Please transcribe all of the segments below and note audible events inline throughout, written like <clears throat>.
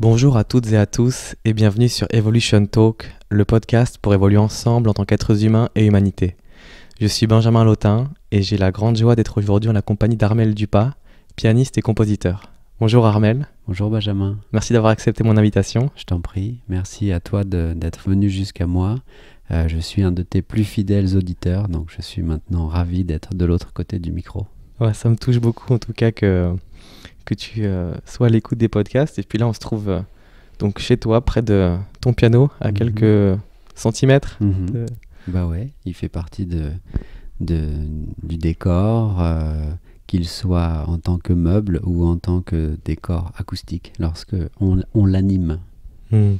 Bonjour à toutes et à tous et bienvenue sur Evolution Talk, le podcast pour évoluer ensemble en tant qu'êtres humains et humanité. Je suis Benjamin Lautin et j'ai la grande joie d'être aujourd'hui en la compagnie d'Armel Dupas, pianiste et compositeur. Bonjour Armel. Bonjour Benjamin. Merci d'avoir accepté mon invitation. Je t'en prie. Merci à toi d'être venu jusqu'à moi. Euh, je suis un de tes plus fidèles auditeurs, donc je suis maintenant ravi d'être de l'autre côté du micro. Ouais, ça me touche beaucoup en tout cas que, que tu euh, sois à l'écoute des podcasts. Et puis là, on se trouve euh, donc chez toi, près de ton piano, à Mhm. quelques centimètres. Mhm. de- Bah ouais, il fait partie de, de- du décor, euh, qu'il soit en tant que meuble ou en tant que décor acoustique, lorsque on, on l'anime. Hmm.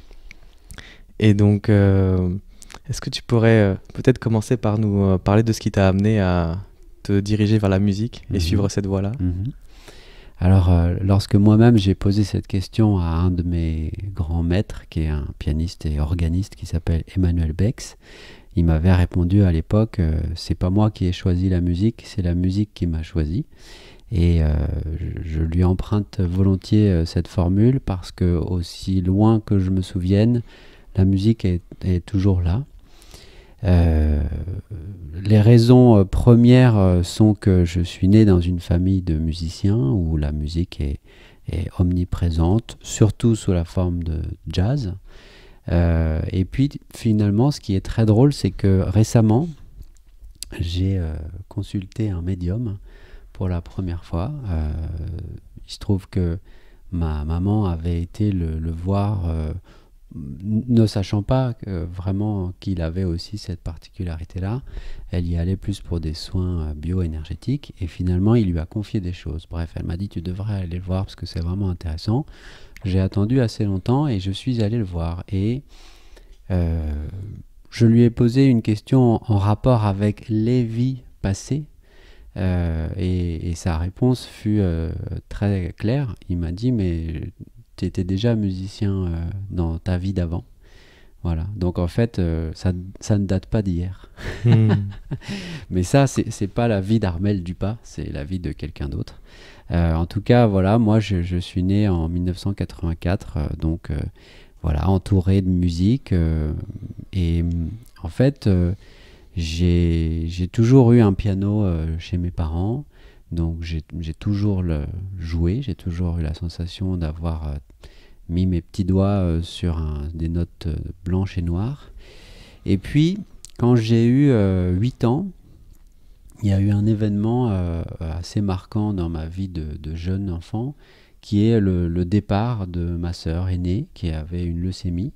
Et donc, euh, est-ce que tu pourrais euh, peut-être commencer par nous euh, parler de ce qui t'a amené à te diriger vers la musique et Mhm. suivre cette voie-là? Alors, euh, lorsque moi-même j'ai posé cette question à un de mes grands maîtres, qui est un pianiste et organiste qui s'appelle Emmanuel Bex, il m'avait répondu à l'époque euh, c'est pas moi qui ai choisi la musique, c'est la musique qui m'a choisi. Et euh, je, lui emprunte volontiers cette formule parce que, aussi loin que je me souvienne, la musique est toujours là. Euh, les raisons euh, premières euh, sont que je suis né dans une famille de musiciens où la musique est, omniprésente, surtout sous la forme de jazz. Et puis finalement, ce qui est très drôle, c'est que récemment, j'ai consulté un médium pour la première fois. Il se trouve que ma maman avait été le, voir, ne sachant pas vraiment qu'il avait aussi cette particularité-là. Elle y allait plus pour des soins euh, bioénergétiques et finalement il lui a confié des choses. Bref, elle m'a dit tu devrais aller le voir parce que c'est vraiment intéressant. J'ai attendu assez longtemps et je suis allé le voir et euh, je lui ai posé une question en rapport avec les vies passées euh, et, sa réponse fut très claire. Il m'a dit mais tu étais déjà musicien euh, dans ta vie d'avant. Voilà, donc en fait, euh, ça, ça ne date pas d'hier. Hmm. <laughs> Mais ça, c'est pas la vie d'Armel Dupas, c'est la vie de quelqu'un d'autre. Euh, en tout cas, voilà, moi, je, je suis né en 1984, euh, donc voilà, entouré de musique. et en fait, j'ai j'ai toujours eu un piano chez mes parents, donc j'ai toujours joué, j'ai toujours eu la sensation d'avoir euh, mis mes petits doigts euh, sur des notes euh, blanches et noires. Et puis, quand j'ai eu euh, 8 ans, il y a eu un événement assez marquant dans ma vie de, jeune enfant, qui est le, départ de ma sœur aînée, qui avait une leucémie.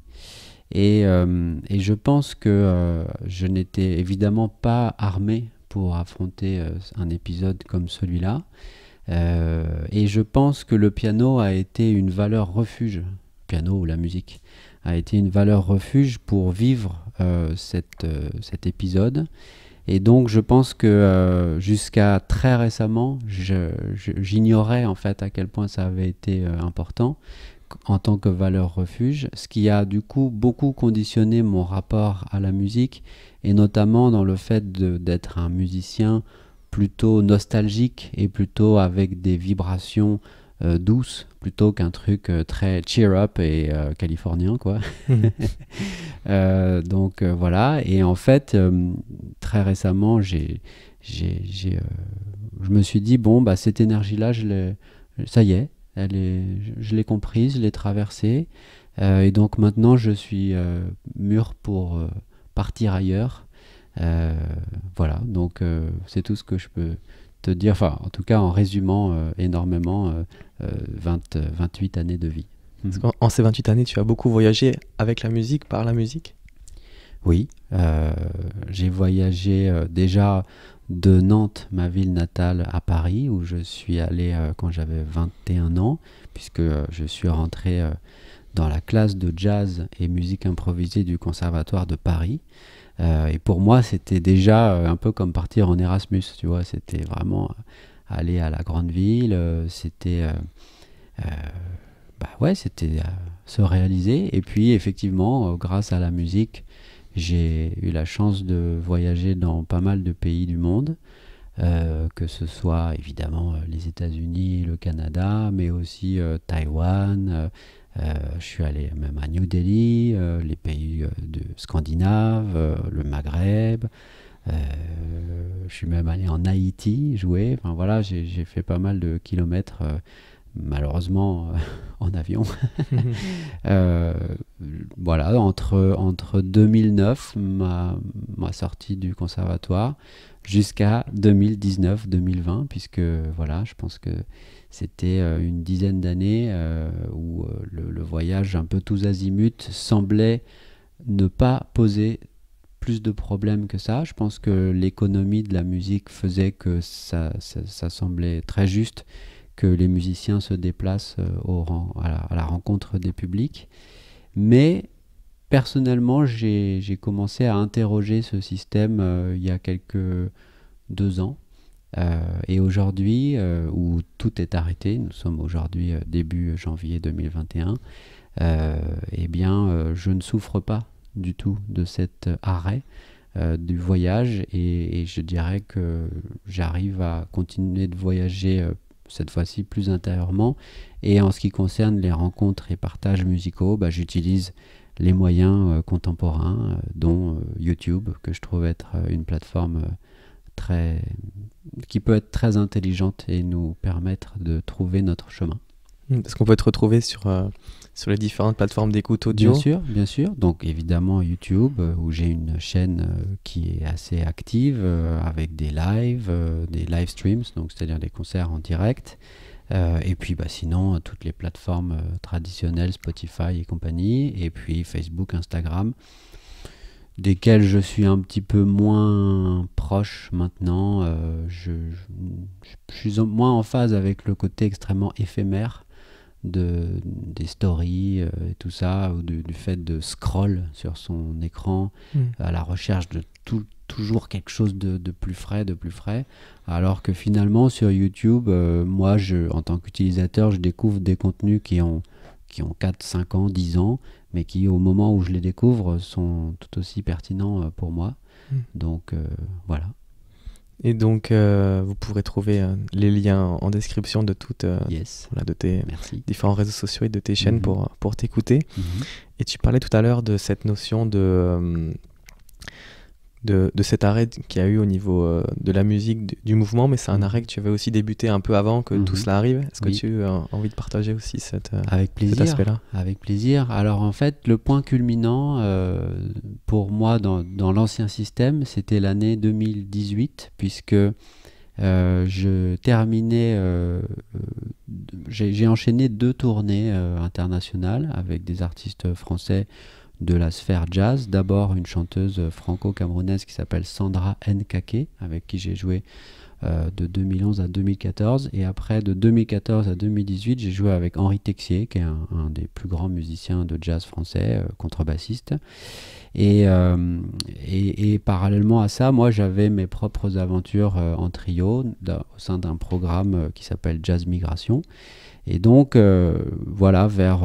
Et, et je pense que je n'étais évidemment pas armé pour affronter euh, un épisode comme celui-là. Euh, et je pense que le piano a été une valeur refuge, piano ou la musique, a été une valeur refuge pour vivre euh, cet épisode. Et donc je pense que jusqu'à très récemment, j'ignorais en fait à quel point ça avait été important en tant que valeur refuge, ce qui a du coup beaucoup conditionné mon rapport à la musique, et notamment dans le fait d'être un musicien plutôt nostalgique et plutôt avec des vibrations euh, douces, plutôt qu'un truc euh, très cheer up et euh, californien quoi. <laughs> Euh, donc voilà, et en fait, très récemment, j'ai, je me suis dit, bon, bah, cette énergie-là, je l'ai, ça y est, elle est, je, l'ai comprise, je l'ai traversée, et donc maintenant, je suis mûr pour partir ailleurs. Euh, voilà, donc euh, c'est tout ce que je peux te dire, enfin, en tout cas, en résumant euh, énormément euh, euh, 20, euh, 28 années de vie. Parce en ces 28 années, tu as beaucoup voyagé avec la musique, par la musique? Oui, euh, j'ai voyagé euh, déjà de Nantes, ma ville natale, à Paris, où je suis allé euh, quand j'avais 21 ans, puisque je suis rentré dans la classe de jazz et musique improvisée du Conservatoire de Paris. Euh, et pour moi, c'était déjà euh, un peu comme partir en Erasmus, tu vois, c'était vraiment euh, aller à la grande ville, c'était... bah ouais, c'était se réaliser. Et puis, effectivement, grâce à la musique, j'ai eu la chance de voyager dans pas mal de pays du monde, que ce soit évidemment les États-Unis, le Canada, mais aussi euh, Taïwan, je suis allé même à New Delhi, les pays de scandinaves, le Maghreb. je suis même allé en Haïti jouer. Enfin voilà, j'ai fait pas mal de kilomètres malheureusement euh, <laughs> en avion. <laughs> <laughs> Euh, voilà, entre, entre 2009, ma, ma sortie du conservatoire, jusqu'à 2019-2020, puisque voilà, je pense que c'était euh, une dizaine d'années où le, voyage un peu tous azimuts semblait ne pas poser plus de problèmes que ça. Je pense que l'économie de la musique faisait que ça, semblait très juste que les musiciens se déplacent euh, à, la, rencontre des publics. Mais personnellement, j'ai commencé à interroger ce système euh, il y a quelques deux ans. Euh, et aujourd'hui, où tout est arrêté, nous sommes aujourd'hui début janvier 2021, eh bien, je ne souffre pas du tout de cet arrêt. du voyage et, je dirais que j'arrive à continuer de voyager cette fois-ci plus intérieurement. Et en ce qui concerne les rencontres et partages musicaux, bah, j'utilise les moyens euh, contemporains, euh, dont euh, YouTube, que je trouve être une plateforme très, qui peut être très intelligente et nous permettre de trouver notre chemin. Parce qu'on peut être retrouvé sur sur les différentes plateformes d'écoute audio Bien sûr, bien sûr. Donc évidemment YouTube, euh, où j'ai une chaîne euh, qui est assez active, euh, avec des lives, des live streams, donc c'est-à-dire des concerts en direct. et puis bah, sinon, toutes les plateformes traditionnelles, Spotify et compagnie, et puis Facebook, Instagram, desquelles je suis un petit peu moins proche maintenant. je, je, suis moins en phase avec le côté extrêmement éphémère de, des stories euh, et tout ça, ou du, fait de scroll sur son écran mm. à la recherche de tout, toujours quelque chose de, de, plus frais, de plus frais. Alors que finalement sur YouTube, euh, moi, je, en tant qu'utilisateur, je découvre des contenus qui ont, qui ont 4, 5 ans, 10 ans, mais qui au moment où je les découvre sont tout aussi pertinents euh, pour moi. Mm. Donc voilà. Et donc, euh, vous pourrez trouver euh, les liens en description de toutes euh, voilà, de tes différents réseaux sociaux et de tes chaînes mhm. pour, pour t'écouter. Mhm. Et tu parlais tout à l'heure de cette notion de de, cet arrêt qu'il y a eu au niveau euh, de la musique, du, mouvement, mais c'est un mhm. arrêt que tu avais aussi débuté un peu avant que tout mhm. cela arrive. Est-ce que tu as envie de partager aussi cette, euh, Avec plaisir, cet aspect-là? Avec plaisir. Alors en fait, le point culminant euh, pour moi dans, dans l'ancien système, c'était l'année 2018, puisque je terminais, j'ai enchaîné deux tournées internationales avec des artistes français de la sphère jazz. D'abord une chanteuse franco-camerounaise qui s'appelle Sandra Nkake, avec qui j'ai joué euh, de 2011 à 2014. Et après, de 2014 à 2018, j'ai joué avec Henri Texier, qui est un, des plus grands musiciens de jazz français, euh, contrebassiste. Euh, et, et, parallèlement à ça, moi j'avais mes propres aventures en trio au sein d'un programme qui s'appelle Jazz Migration. Et donc, voilà, vers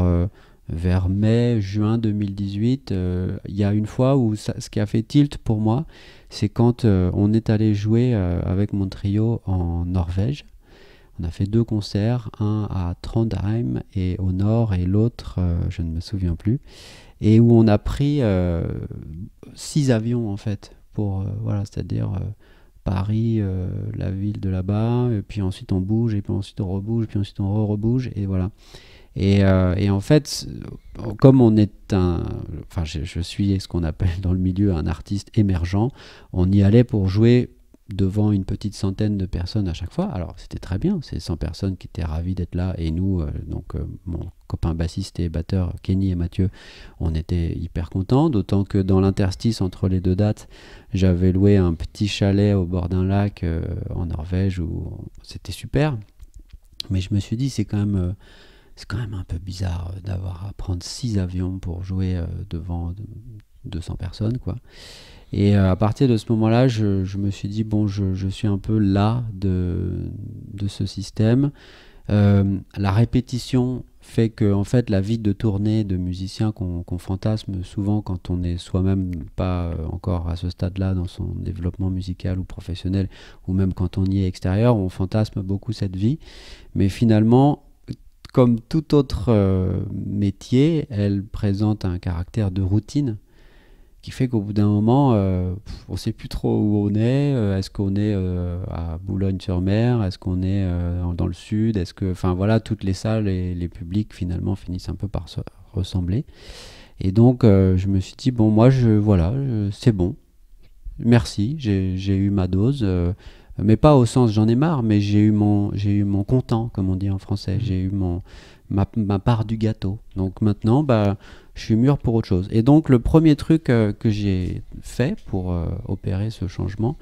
vers mai, juin 2018, euh, il y a une fois où ce qui a fait tilt pour moi, c'est quand euh, on est allé jouer euh, avec mon trio en Norvège. On a fait deux concerts, un à Trondheim et au nord et l'autre, je ne me souviens plus, et où on a pris six avions en fait pour voilà, c'est-à-dire Paris, la ville de là-bas, et puis ensuite on bouge, et puis ensuite on rebouge, puis ensuite on re-rebouge, et voilà. Euh, et, en fait, comme on est un, enfin, je, suis ce qu'on appelle <laughs> dans le milieu un artiste émergent, on y allait pour jouer devant une petite centaine de personnes à chaque fois. Alors c'était très bien, c'est 100 personnes qui étaient ravies d'être là et nous, euh, donc euh, mon copain bassiste et batteur Kenny et Mathieu, on était hyper contents, d'autant que dans l'interstice entre les deux dates, j'avais loué un petit chalet au bord d'un lac en Norvège où c'était super. Mais je me suis dit c'est quand même c'est quand même un peu bizarre euh, d'avoir à prendre six avions pour jouer euh, devant 200 personnes, quoi. Et euh, à partir de ce moment-là, je, me suis dit, bon, je, suis un peu là de, ce système. la répétition fait que, en fait, la vie de tournée de musicien qu'on fantasme souvent quand on n'est soi-même pas encore à ce stade-là dans son développement musical ou professionnel, ou même quand on y est extérieur, on fantasme beaucoup cette vie. Mais finalement, comme tout autre métier, elle présente un caractère de routine qui fait qu'au bout d'un moment, euh, on ne sait plus trop où on est. Euh, est-ce qu'on est, euh, à Boulogne-sur-Mer Est-ce qu'on est dans le sud Est-ce que, enfin voilà, toutes les salles et les publics finalement finissent un peu par se ressembler. Et donc, je me suis dit bon, moi, je voilà, c'est bon. Merci, j'ai eu ma dose, mais pas au sens j'en ai marre, mais j'ai eu mon j'ai eu mon content, comme on dit en français. Mmh. J'ai eu mon ma, ma, part du gâteau. Donc maintenant, bah je suis mûr pour autre chose. Et donc le premier truc euh, que j'ai fait pour euh, opérer ce changement,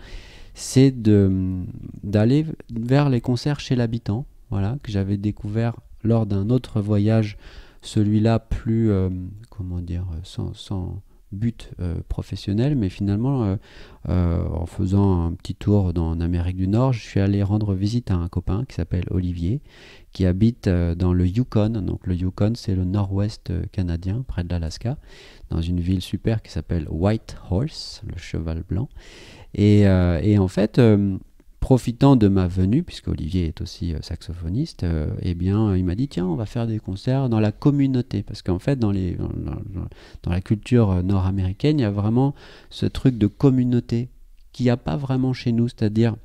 c'est d'aller vers les concerts chez l'habitant, voilà, que j'avais découvert lors d'un autre voyage, celui-là plus, euh, comment dire, sans, sans but professionnel, mais finalement, en faisant un petit tour dans, en Amérique du Nord, je suis allé rendre visite à un copain qui s'appelle Olivier, qui habite euh, dans le Yukon. Donc le Yukon, c'est le nord-ouest euh, canadien, près de l'Alaska, dans une ville super qui s'appelle White Horse, le cheval blanc. Et, euh, en fait, profitant de ma venue, puisque Olivier est aussi saxophoniste, eh bien, il m'a dit tiens, on va faire des concerts dans la communauté, parce qu'en fait, dans, la culture nord-américaine, il y a vraiment ce truc de communauté qu'il n'y a pas vraiment chez nous, c'est-à-dire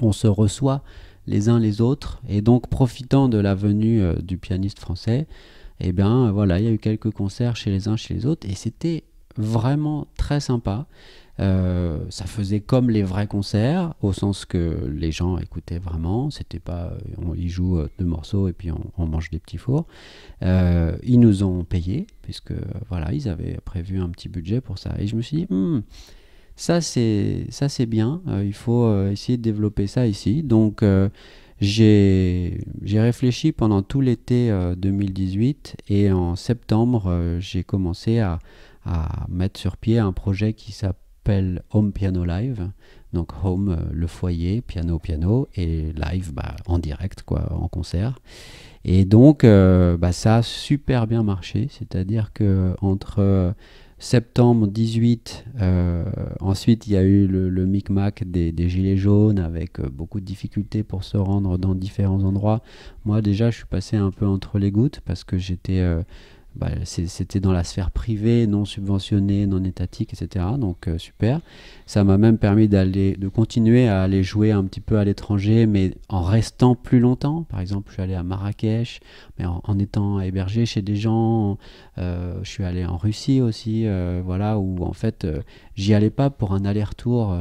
on se reçoit, les uns les autres. Et donc, profitant de la venue euh, du pianiste français, eh bien voilà, il y a eu quelques concerts chez les uns, chez les autres, et c'était vraiment très sympa. Euh, ça faisait comme les vrais concerts, au sens que les gens écoutaient vraiment. C'était pas, on, ils jouent euh, deux morceaux et puis on, mange des petits fours. ils nous ont payé puisque voilà, ils avaient prévu un petit budget pour ça. Et je me suis dit, hmm, ça, c'est ça c'est bien. Euh, il faut euh, essayer de développer ça ici. Donc, euh, j'ai réfléchi pendant tout l'été 2018 et en septembre, j'ai commencé à, à, mettre sur pied un projet qui s'appelle Home Piano Live. Donc Home, le foyer, piano, piano, et live, bah, en direct, quoi, en concert. Et donc, bah, ça a super bien marché. C'est-à-dire que entre septembre 18, euh, ensuite il y a eu le, micmac des, des, gilets jaunes avec euh, beaucoup de difficultés pour se rendre dans différents endroits. Moi déjà je suis passé un peu entre les gouttes parce que j'étais euh, bah, c'était dans la sphère privée, non subventionnée, non étatique, etc. Donc euh, super. Ça m'a même permis d'aller, de continuer à aller jouer un petit peu à l'étranger, mais en restant plus longtemps. Par exemple, je suis allé à Marrakech, mais en, étant hébergé chez des gens. Euh, je suis allé en Russie aussi, euh, voilà, où en fait, j'y allais pas pour un aller-retour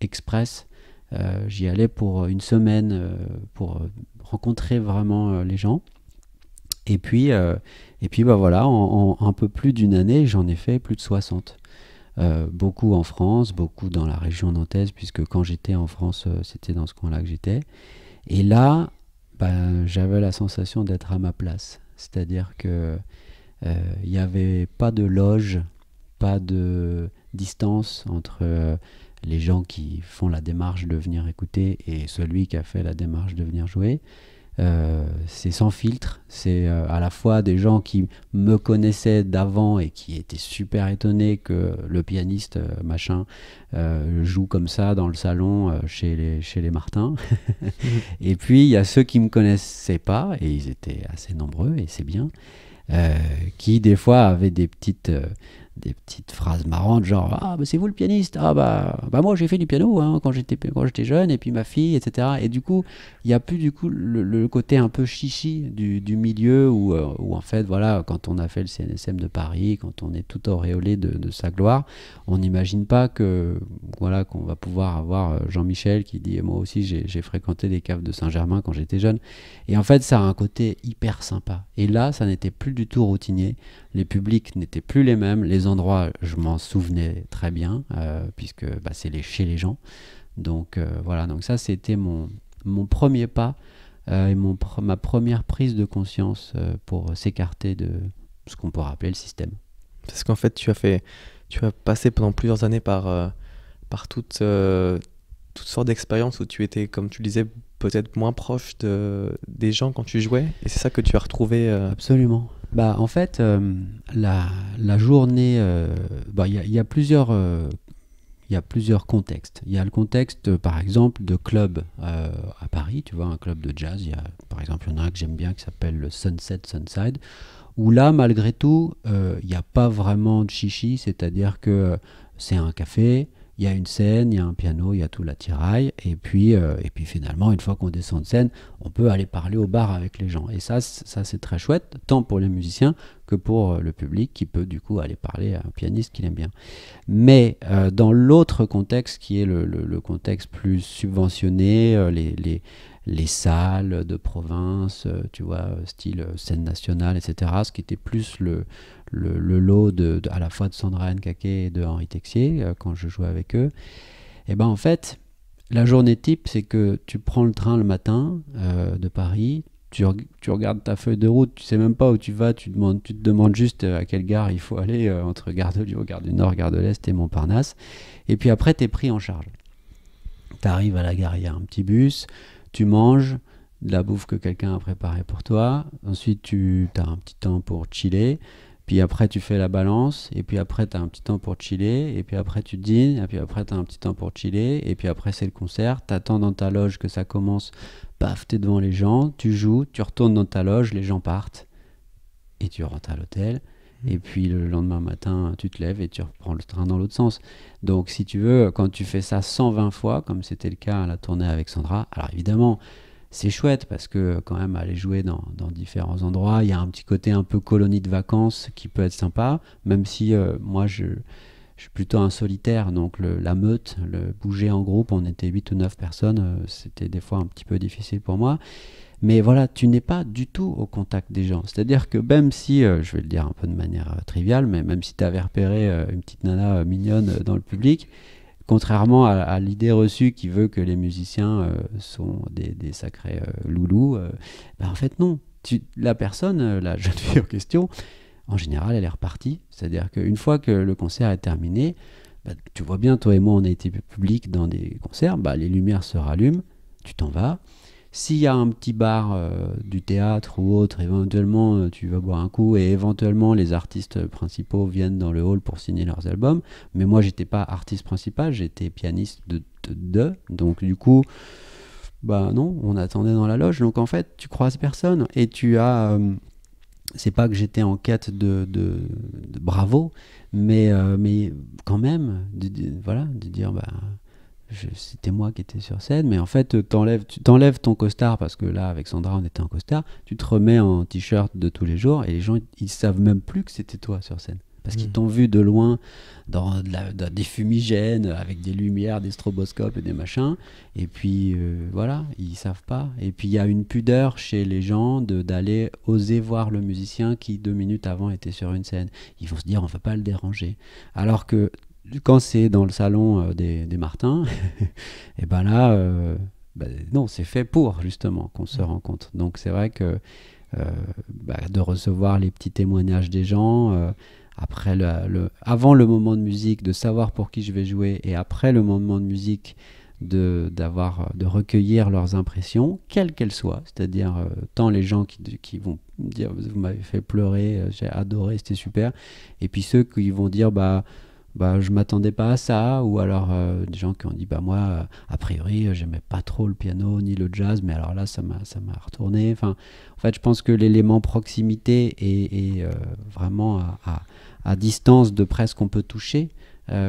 express. j'y allais pour une semaine, pour rencontrer vraiment les gens. Et puis, et puis bah voilà, en, un peu plus d'une année, j'en ai fait plus de 60. Euh, beaucoup en France, beaucoup dans la région nantaise, puisque quand j'étais en France, euh, c'était dans ce coin-là que j'étais. Et là, bah, j'avais la sensation d'être à ma place. C'est-à-dire que il n'y avait pas de loge, pas de distance entre les gens qui font la démarche de venir écouter et celui qui a fait la démarche de venir jouer. Euh, c'est sans filtre, c'est euh, à la fois des gens qui me connaissaient d'avant et qui étaient super étonnés que le pianiste euh, machin joue comme ça dans le salon chez, les, chez les Martins. <laughs> et puis il y a ceux qui me connaissaient pas, et ils étaient assez nombreux, et c'est bien, qui des fois avaient des petites des petites phrases marrantes genre ah bah c'est vous le pianiste. Ah bah bah moi j'ai fait du piano hein, quand j'étais jeune et puis ma fille etc et du coup il y a plus du coup le, côté un peu chichi du, du milieu où, euh, où, en fait voilà quand on a fait le CNSM de Paris quand on est tout auréolé de, sa gloire on n'imagine pas que voilà qu'on va pouvoir avoir euh, Jean-Michel qui dit moi aussi j'ai fréquenté des caves de Saint-Germain quand j'étais jeune. Et en fait ça a un côté hyper sympa. Et là ça n'était plus du tout routinier. Les publics n'étaient plus les mêmes, les endroits, je m'en souvenais très bien, euh, puisque bah, c'est les, chez les gens. Donc euh, voilà, donc ça c'était mon, mon premier pas euh, et mon, ma première prise de conscience pour s'écarter de ce qu'on pourrait appeler le système. Parce qu'en fait, tu as fait, tu as passé pendant plusieurs années par, par toutes, toutes sortes d'expériences où tu étais, comme tu le disais, peut-être moins proche de, des gens quand tu jouais, et c'est ça que tu as retrouvé. Absolument. Bah, en fait, euh, la, la, journée, euh, bah, il y, a plusieurs, euh, y a plusieurs contextes. Il y a le contexte, par exemple, de club euh, à Paris, tu vois, un club de jazz. Il y a, par exemple, il y en a un que j'aime bien qui s'appelle le Sunset Sunside, où là, malgré tout, il n'y a pas vraiment de chichi, c'est-à-dire que c'est un café, il y a une scène, il y a un piano, il y a tout l'attirail, et puis, euh, et puis finalement, une fois qu'on descend de scène, on peut aller parler au bar avec les gens. Et ça, ça c'est très chouette, tant pour les musiciens que pour euh, le public qui peut du coup aller parler à un pianiste qu'il aime bien. Mais euh, dans l'autre contexte, qui est le, le, contexte plus subventionné, les, les, les, salles de province, tu vois, style scène nationale, etc., ce qui était plus le le, lot de, à la fois de Sandra Nkake et de Henri Texier euh, quand je jouais avec eux. Et ben en fait, la journée type, c'est que tu prends le train le matin euh, de Paris, tu, tu, regardes ta feuille de route, tu sais même pas où tu vas, tu, demandes, tu te demandes juste euh, à quelle gare il faut aller entre Gare de Lyon, Gare du Nord, Gare de l'Est et Montparnasse. Et puis après, tu es pris en charge. Tu arrives à la gare, il y a un petit bus, tu manges de la bouffe que quelqu'un a préparée pour toi. Ensuite, tu as un petit temps pour chiller. Puis après, tu fais la balance, et puis après, tu as un petit temps pour chiller, et puis après, tu dînes, et puis après, tu as un petit temps pour chiller, et puis après, c'est le concert. Tu attends dans ta loge que ça commence, paf, tu es devant les gens, tu joues, tu retournes dans ta loge, les gens partent, et tu rentres à l'hôtel. Et puis le lendemain matin, tu te lèves et tu reprends le train dans l'autre sens. Donc, si tu veux, quand tu fais ça 120 fois, comme c'était le cas à la tournée avec Sandra, alors évidemment, c'est chouette parce que quand même aller jouer dans, différents endroits, il y a un petit côté un peu colonie de vacances qui peut être sympa, même si euh, moi je, suis plutôt un solitaire, donc la meute, le bouger en groupe, on était 8 ou 9 personnes, euh, c'était des fois un petit peu difficile pour moi. Mais voilà, tu n'es pas du tout au contact des gens. C'est-à-dire que même si, euh, je vais le dire un peu de manière triviale, mais même si tu avais repéré une petite nana mignonne dans le public, contrairement à, l'idée reçue qui veut que les musiciens euh, sont des, sacrés euh, loulous, euh, ben, en fait non. la personne, la jeune fille en question, en général, elle est repartie. C'est-à-dire qu'une fois que le concert est terminé, ben, tu vois bien, toi et moi, on a été public dans des concerts, ben, les lumières se rallument, tu t'en vas, s'il y a un petit bar euh, du théâtre ou autre, éventuellement euh, tu vas boire un coup et éventuellement les artistes principaux viennent dans le hall pour signer leurs albums. Mais moi j'étais pas artiste principal, j'étais pianiste de, de, donc du coup bah non, on attendait dans la loge. Donc en fait tu croises personne et tu as euh, c'est pas que j'étais en quête de, de, bravo, mais, mais quand même, voilà, de dire bah c'était moi qui étais sur scène, mais en fait, t'enlèves, tu t'enlèves ton costard parce que là, avec Sandra, on était en costard. Tu te remets en t-shirt de tous les jours et les gens, ils savent même plus que c'était toi sur scène parce qu'ils hmm. t'ont vu de loin dans, des fumigènes avec des lumières, des stroboscopes et des machins. Et puis euh, voilà, ils savent pas. Et puis il y a une pudeur chez les gens de, d'aller oser voir le musicien qui deux minutes avant était sur une scène. Ils vont se dire on va pas le déranger. Alors que quand c'est dans le salon euh, des, des, Martins, <laughs> et ben là, euh, ben non, c'est fait pour justement qu'on se rencontre. Donc c'est vrai que euh, bah, de recevoir les petits témoignages des gens, après le, avant le moment de musique, de savoir pour qui je vais jouer, et après le moment de musique, de, d'avoir, de recueillir leurs impressions, quelles qu'elles soient, c'est-à-dire tant les gens qui, qui vont dire vous m'avez fait pleurer, j'ai adoré, c'était super, et puis ceux qui vont dire bah bah, je m'attendais pas à ça, ou alors euh, des gens qui ont dit bah moi euh, a priori euh, j'aimais pas trop le piano ni le jazz, mais alors là ça m'a ça m'a retourné. Enfin, en fait je pense que l'élément proximité est, vraiment à, à, distance de presque qu'on peut toucher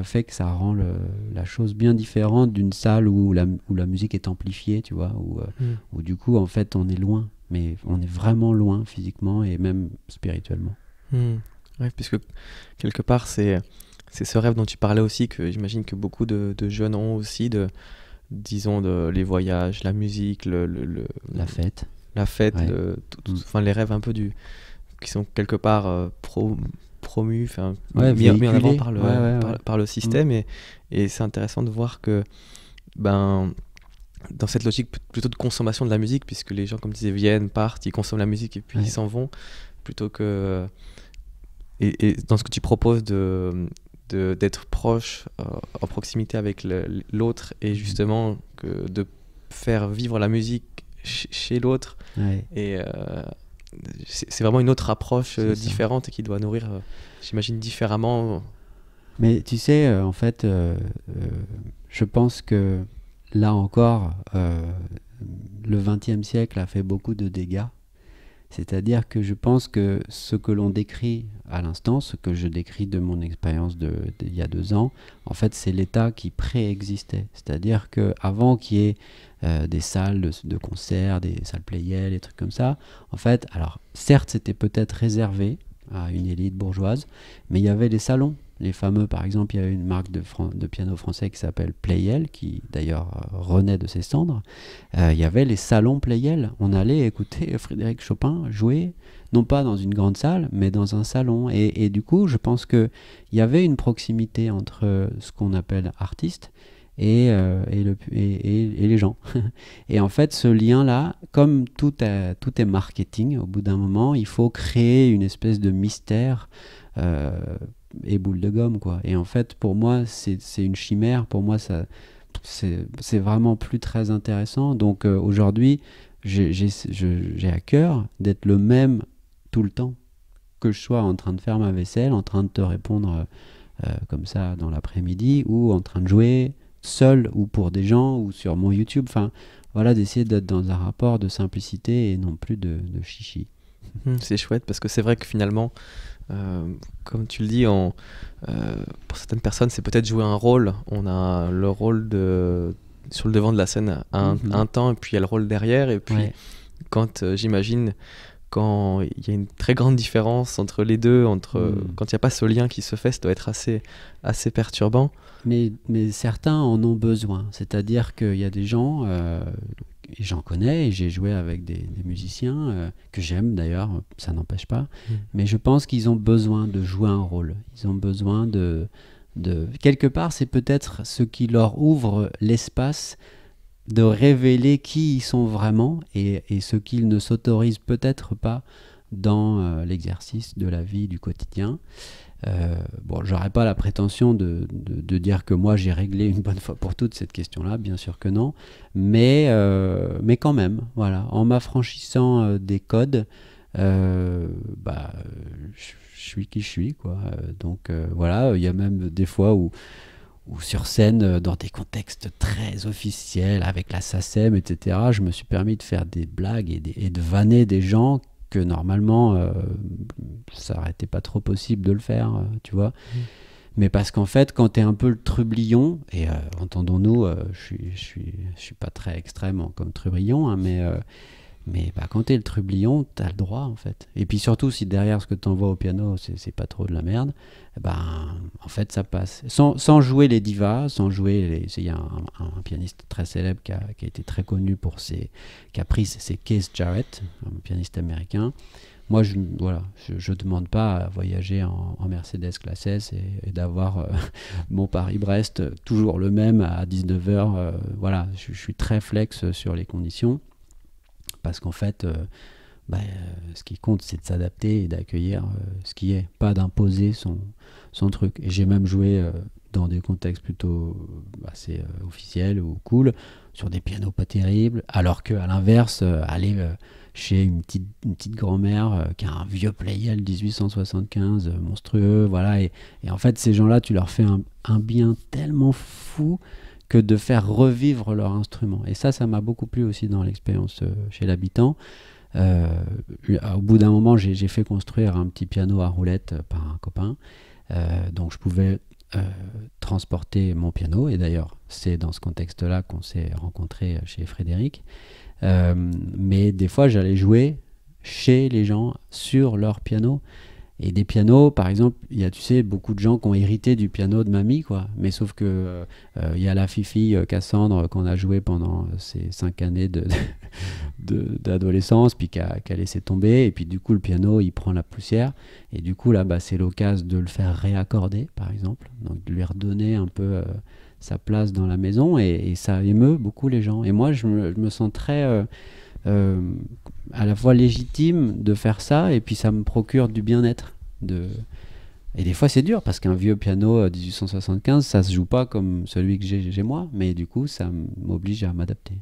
fait que ça rend le, la chose bien différente d'une salle où la, où la musique est amplifiée, tu vois, où, mm. où du coup en fait on est loin, mais on est vraiment loin physiquement et même spirituellement. Mm. puisque quelque part c'est c'est ce rêve dont tu parlais aussi, que j'imagine que beaucoup de, jeunes ont aussi, de, disons, de, les voyages, la musique, le, la fête. La fête, mm. enfin, les rêves un peu du. qui sont quelque part euh, pro, promus, mis, en avant par le, par, le système. Mm. Et, et c'est intéressant de voir que, ben, dans cette logique plutôt de consommation de la musique, puisque les gens, comme tu disais, viennent, partent, ils consomment la musique et puis ils s'en vont, plutôt que. et, dans ce que tu proposes de, d'être proche, euh, en proximité avec l'autre et mhm. justement que de faire vivre la musique chez l'autre. Et euh, c'est vraiment une autre approche euh, différente et qui doit nourrir, j'imagine, différemment Mais tu sais, en fait, je pense que là encore, le XXe siècle a fait beaucoup de dégâts. C'est-à-dire que je pense que ce que l'on décrit à l'instant, ce que je décris de mon expérience d'il y a deux ans, en fait, c'est l'état qui préexistait. C'est-à-dire qu'avant qu'il y ait des salles de, de, concert, des salles Playel, des trucs comme ça, en fait, alors certes, c'était peut-être réservé à une élite bourgeoise, mais il y avait des salons les fameux, par exemple, il y a une marque de, piano français qui s'appelle Playel, qui d'ailleurs euh, renaît de ses cendres. Euh, il y avait les salons Playel. On allait écouter Frédéric Chopin jouer, non pas dans une grande salle, mais dans un salon. Et, du coup, je pense qu'il y avait une proximité entre ce qu'on appelle artiste et, euh, et, le, et, les gens. <laughs> et en fait, ce lien-là, comme tout, tout est marketing, au bout d'un moment, il faut créer une espèce de mystère et boule de gomme quoi. Et en fait pour moi c'est une chimère. Pour moi ça c'est vraiment plus très intéressant. Donc euh, aujourd'hui j'ai à cœur d'être le même tout le temps que je sois en train de faire ma vaisselle en train de te répondre euh, comme ça dans l'après-midi ou en train de jouer seul ou pour des gens ou sur mon YouTube. Enfin voilà d'essayer d'être dans un rapport de simplicité et non plus de, chichi. Hum, c'est chouette parce que c'est vrai que finalement euh, comme tu le dis, euh, pour certaines personnes, c'est peut-être jouer un rôle. On a le rôle de sur le devant de la scène un, mhm. un temps, et puis il y a le rôle derrière. Et puis, quand euh, j'imagine, quand il y a une très grande différence entre les deux, entre mhm. quand il n'y a pas ce lien qui se fait, ça doit être assez, assez perturbant. Mais, mais certains en ont besoin. C'est-à-dire qu'il y a des gens, et j'en connais et j'ai joué avec des, musiciens euh, que j'aime d'ailleurs, ça n'empêche pas. Mm. Mais je pense qu'ils ont besoin de jouer un rôle. Ils ont besoin de. de... Quelque part, c'est peut-être ce qui leur ouvre l'espace de révéler qui ils sont vraiment et, et ce qu'ils ne s'autorisent peut-être pas dans euh, l'exercice de la vie du quotidien. Euh, bon, j'aurais pas la prétention de, de, dire que moi j'ai réglé une bonne fois pour toutes cette question-là, bien sûr que non, mais, euh, mais quand même, voilà, en m'affranchissant euh, des codes, bah, je, suis qui je suis, quoi. Donc voilà, il y a même des fois où, où sur scène, dans des contextes très officiels, avec la SACEM, etc., je me suis permis de faire des blagues et, et de vanner des gens que normalement, euh, ça n'aurait été pas trop possible de le faire, euh, tu vois. Mm. Mais parce qu'en fait, quand tu es un peu le trublion, et euh, entendons-nous, je suis, je, suis, je suis pas très extrême comme trublion, hein, mais mais bah, quand t'es le trublion, t'as le droit en fait. Et puis surtout, si derrière ce que t'envoies au piano, c'est pas trop de la merde, ben en fait ça passe. Sans, jouer les divas, sans jouer. Il y a un, pianiste très célèbre qui a, qui a, été très connu pour ses caprices, c'est Keith Jarrett, un pianiste américain. Moi, je voilà, je, demande pas à voyager en, Mercedes classe S et, d'avoir euh, <laughs> mon Paris-Brest toujours le même à 19h. Euh, voilà, je suis très flex sur les conditions parce qu'en fait, euh, bah, euh, ce qui compte, c'est de s'adapter et d'accueillir euh, ce qui est, pas d'imposer son, truc. Et j'ai même joué dans des contextes plutôt assez officiels ou cool, sur des pianos pas terribles, alors que à l'inverse, aller chez une petite, grand-mère qui a un vieux Playel 1875 monstrueux, voilà, et, en fait ces gens-là, tu leur fais un bien tellement fou que de faire revivre leur instrument. Et ça, ça m'a beaucoup plu aussi dans l'expérience euh, chez l'habitant. Euh, au bout d'un moment, j'ai fait construire un petit piano à roulette par un copain. Euh, donc je pouvais transporter mon piano. Et d'ailleurs, c'est dans ce contexte-là qu'on s'est rencontré chez Frédéric. mais des fois, j'allais jouer chez les gens sur leur piano. Et des pianos, par exemple, il y a, tu sais, beaucoup de gens qui ont hérité du piano de mamie, quoi. Mais sauf que euh, il y a la Fifi euh, Cassandre qu'on a joué pendant ces cinq années <laughs> d'adolescence, de, puis qui a, laissé tomber. Et puis du coup, le piano, il prend la poussière. Et du coup, là, bah, c'est l'occasion de le faire réaccorder, par exemple. Donc, de lui redonner un peu euh, sa place dans la maison. Et, ça émeut beaucoup les gens. Et moi, je me, je me sens très euh, à la fois légitime de faire ça et puis ça me procure du bien-être. De... Et des fois c'est dur parce qu'un vieux piano 1875 ça se joue pas comme celui que j'ai moi, mais du coup ça m'oblige à m'adapter.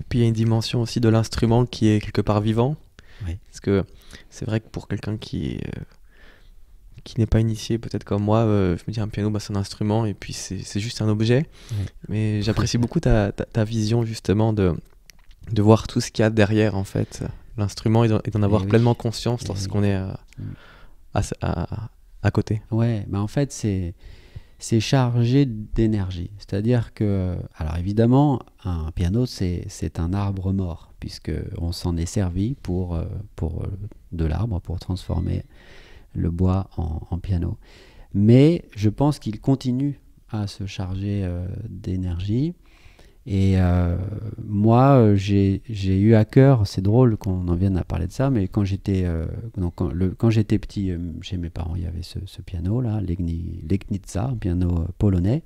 Et puis il y a une dimension aussi de l'instrument qui est quelque part vivant. Parce que c'est vrai que pour quelqu'un qui, qui n'est pas initié, peut-être comme moi, euh, je me dis un piano, bah, c'est un instrument et puis c'est juste un objet. Mais j'apprécie beaucoup ta, ta, vision justement de, de voir tout ce qu'il y a derrière en fait l'instrument et d'en avoir pleinement conscience lorsqu'on est mm. à, à, à, côté. Ouais, bah en fait c'est c'est chargé d'énergie. C'est-à-dire que, alors évidemment, un piano, c'est un arbre mort, puisqu'on s'en est servi pour, euh, pour euh, de l'arbre, pour transformer le bois en, piano. Mais je pense qu'il continue à se charger euh, d'énergie. Et euh, moi, euh, j'ai eu à cœur, c'est drôle qu'on en vienne à parler de ça, mais quand j'étais euh, quand, petit, chez mes parents, il y avait ce, piano-là, l'Egnitza, un piano polonais.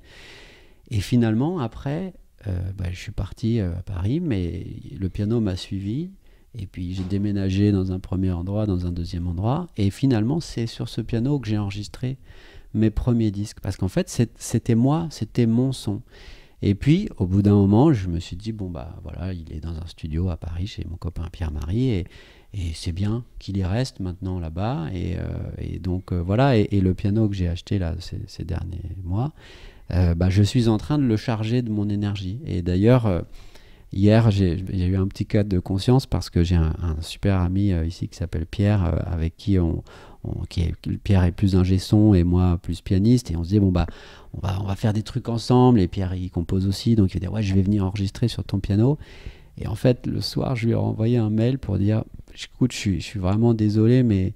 Et finalement, après, bah, je suis parti à Paris, mais le piano m'a suivi. Et puis j'ai déménagé dans un premier endroit, dans un deuxième endroit. Et finalement, c'est sur ce piano que j'ai enregistré mes premiers disques. Parce qu'en fait, c'était moi, c'était mon son. Et puis, au bout d'un moment, je me suis dit, bon, bah voilà, il est dans un studio à Paris chez mon copain Pierre-Marie, et, c'est bien qu'il y reste maintenant là-bas. Et, euh, donc, euh, voilà, et, le piano que j'ai acheté là ces, derniers mois, euh, bah, je suis en train de le charger de mon énergie. Et d'ailleurs, hier, j'ai eu un petit cas de conscience parce que j'ai un, super ami ici qui s'appelle Pierre, avec qui Pierre est plus ingé son et moi plus pianiste. Et on se dit bon bah on va, faire des trucs ensemble. Et Pierre il compose aussi. Donc il va dire ouais je vais venir enregistrer sur ton piano. Et en fait le soir je lui ai envoyé un mail pour dire écoute je suis, vraiment désolé mais,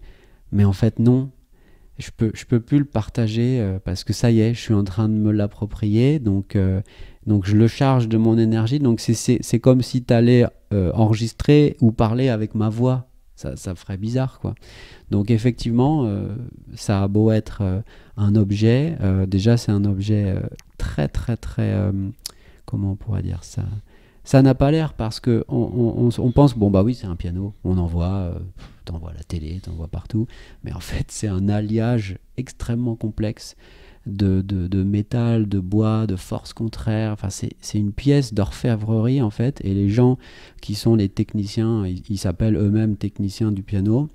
mais en fait non. Je peux, je peux plus le partager euh, parce que ça y est je suis en train de me l'approprier. Donc, euh, donc je le charge de mon énergie. Donc c'est comme si tu allais euh, enregistrer ou parler avec ma voix. Ça, ça ferait bizarre quoi. Donc effectivement, euh, ça a beau être euh, un objet, déjà c'est un objet très très très, comment on pourrait dire ça? Ça n'a pas l'air parce que on, pense bon bah oui c'est un piano, on en voit, t'en vois la télé, t'en vois partout, mais en fait c'est un alliage extrêmement complexe de, de, métal, de bois, de force contraire. Enfin, c'est une pièce d'orfèvrerie en fait. Et les gens qui sont les techniciens, ils s'appellent eux-mêmes techniciens du piano.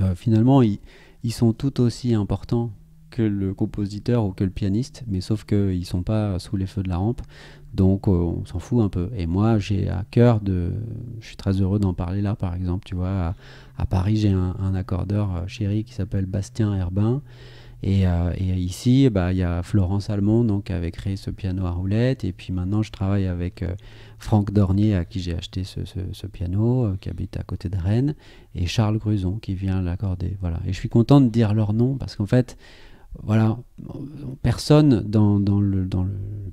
Euh, finalement, ils, sont tout aussi importants que le compositeur ou que le pianiste, mais sauf qu'ils ne sont pas sous les feux de la rampe, donc euh, on s'en fout un peu. Et moi, j'ai à cœur de... Je suis très heureux d'en parler là, par exemple, tu vois, à, Paris, j'ai un, accordeur euh, chéri qui s'appelle Bastien Herbin, et, ici, bah, il y a Florence Almond donc, qui avait créé ce piano à roulette. Et puis maintenant, je travaille avec Franck Dornier, à qui j'ai acheté ce, piano, euh, qui habite à côté de Rennes, et Charles Gruson, qui vient l'accorder. Voilà. Et je suis content de dire leur nom, parce qu'en fait, voilà, personne dans, le,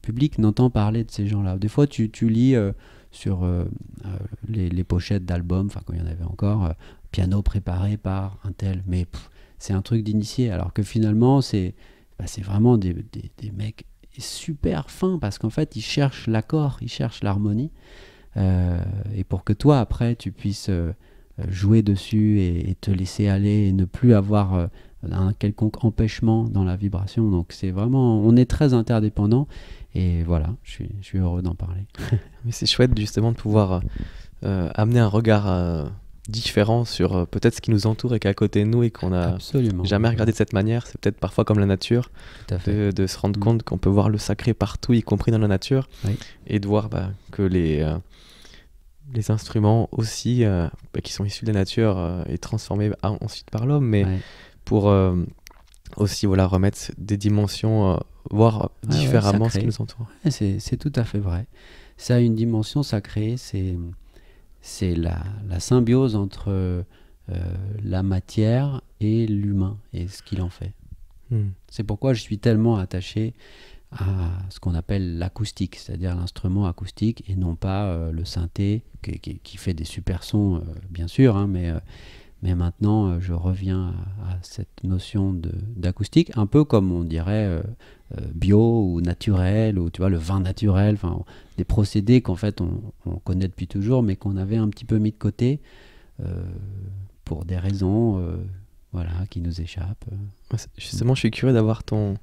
public n'entend parler de ces gens-là. Des fois, tu, lis euh, sur euh, les, pochettes d'albums, enfin quand il y en avait encore, piano préparé par un tel, mais c'est un truc d'initié, alors que finalement, c'est bah, vraiment des, des, mecs super fin parce qu'en fait, il cherche l'accord, il cherche l'harmonie. Euh, et pour que toi, après, tu puisses euh, jouer dessus et, te laisser aller et ne plus avoir euh, un quelconque empêchement dans la vibration. Donc, c'est vraiment, on est très interdépendants. Et voilà, je suis, je suis heureux d'en parler. <laughs> Mais c'est chouette justement de pouvoir amener un regard différent sur euh, peut-être ce qui nous entoure et qui est à côté de nous et qu'on n'a jamais regardé de cette manière. C'est peut-être parfois comme la nature, de, se rendre mm. compte qu'on peut voir le sacré partout, y compris dans la nature, et de voir bah, que les, euh, les instruments aussi, euh, bah, qui sont issus de la nature et transformés ensuite par l'homme, mais pour aussi voilà, remettre des dimensions, voir différemment ce qui nous entoure. c'est tout à fait vrai. Ça a une dimension sacrée, c'est c'est la, symbiose entre euh, la matière et l'humain et ce qu'il en fait. Hmm. C'est pourquoi je suis tellement attaché à ce qu'on appelle l'acoustique, c'est-à-dire l'instrument acoustique et non pas euh, le synthé qui, fait des super sons, euh, bien sûr, hein, mais mais maintenant, euh, je reviens à, cette notion d'acoustique, un peu comme on dirait euh, euh, bio ou naturel, ou tu vois, le vin naturel, enfin, des procédés qu'en fait on, connaît depuis toujours, mais qu'on avait un petit peu mis de côté pour des raisons voilà, qui nous échappent. Justement, je suis curieux d'avoir ton,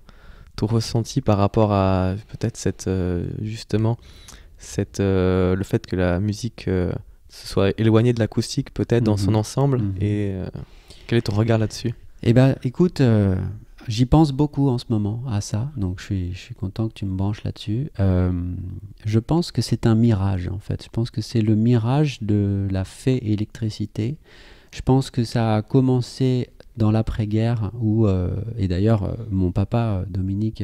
ton ressenti par rapport à peut-être cette, justement, cette, le fait que la musique se soit éloigné de l'acoustique peut-être dans son mhm. ensemble. Mhm. Et euh, quel est ton regard là-dessus? Eh ben, écoute, euh, j'y pense beaucoup en ce moment à ça, donc je suis, je suis content que tu me branches là-dessus. Euh, je pense que c'est un mirage, en fait. Je pense que c'est le mirage de la fée électricité. Je pense que ça a commencé dans l'après-guerre, où, et d'ailleurs, mon papa, Dominique,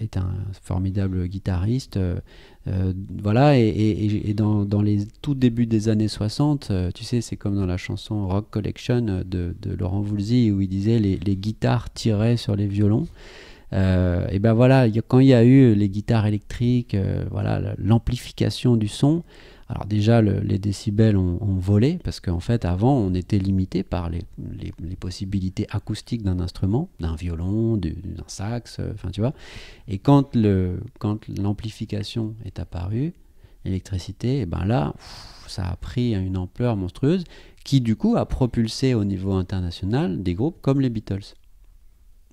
est un formidable guitariste. euh, euh, voilà, et, dans, dans les tout débuts des années 60, euh, tu sais, c'est comme dans la chanson Rock Collection euh, de, de Laurent Voulzy, où il disait les, guitares tiraient sur les violons. Euh, et ben voilà, quand il y a eu les guitares électriques, euh, voilà, la- l'amplification du son, alors déjà le- les décibels ont, ont volé parce qu'en fait avant on était limité par les, les- les possibilités acoustiques d'un instrument, d'un violon, du- d'un sax, euh, enfin tu vois. Et quand le quand l'amplification est apparue, l'électricité, et ben là ça a pris une ampleur monstrueuse qui du coup a propulsé au niveau international des groupes comme les Beatles.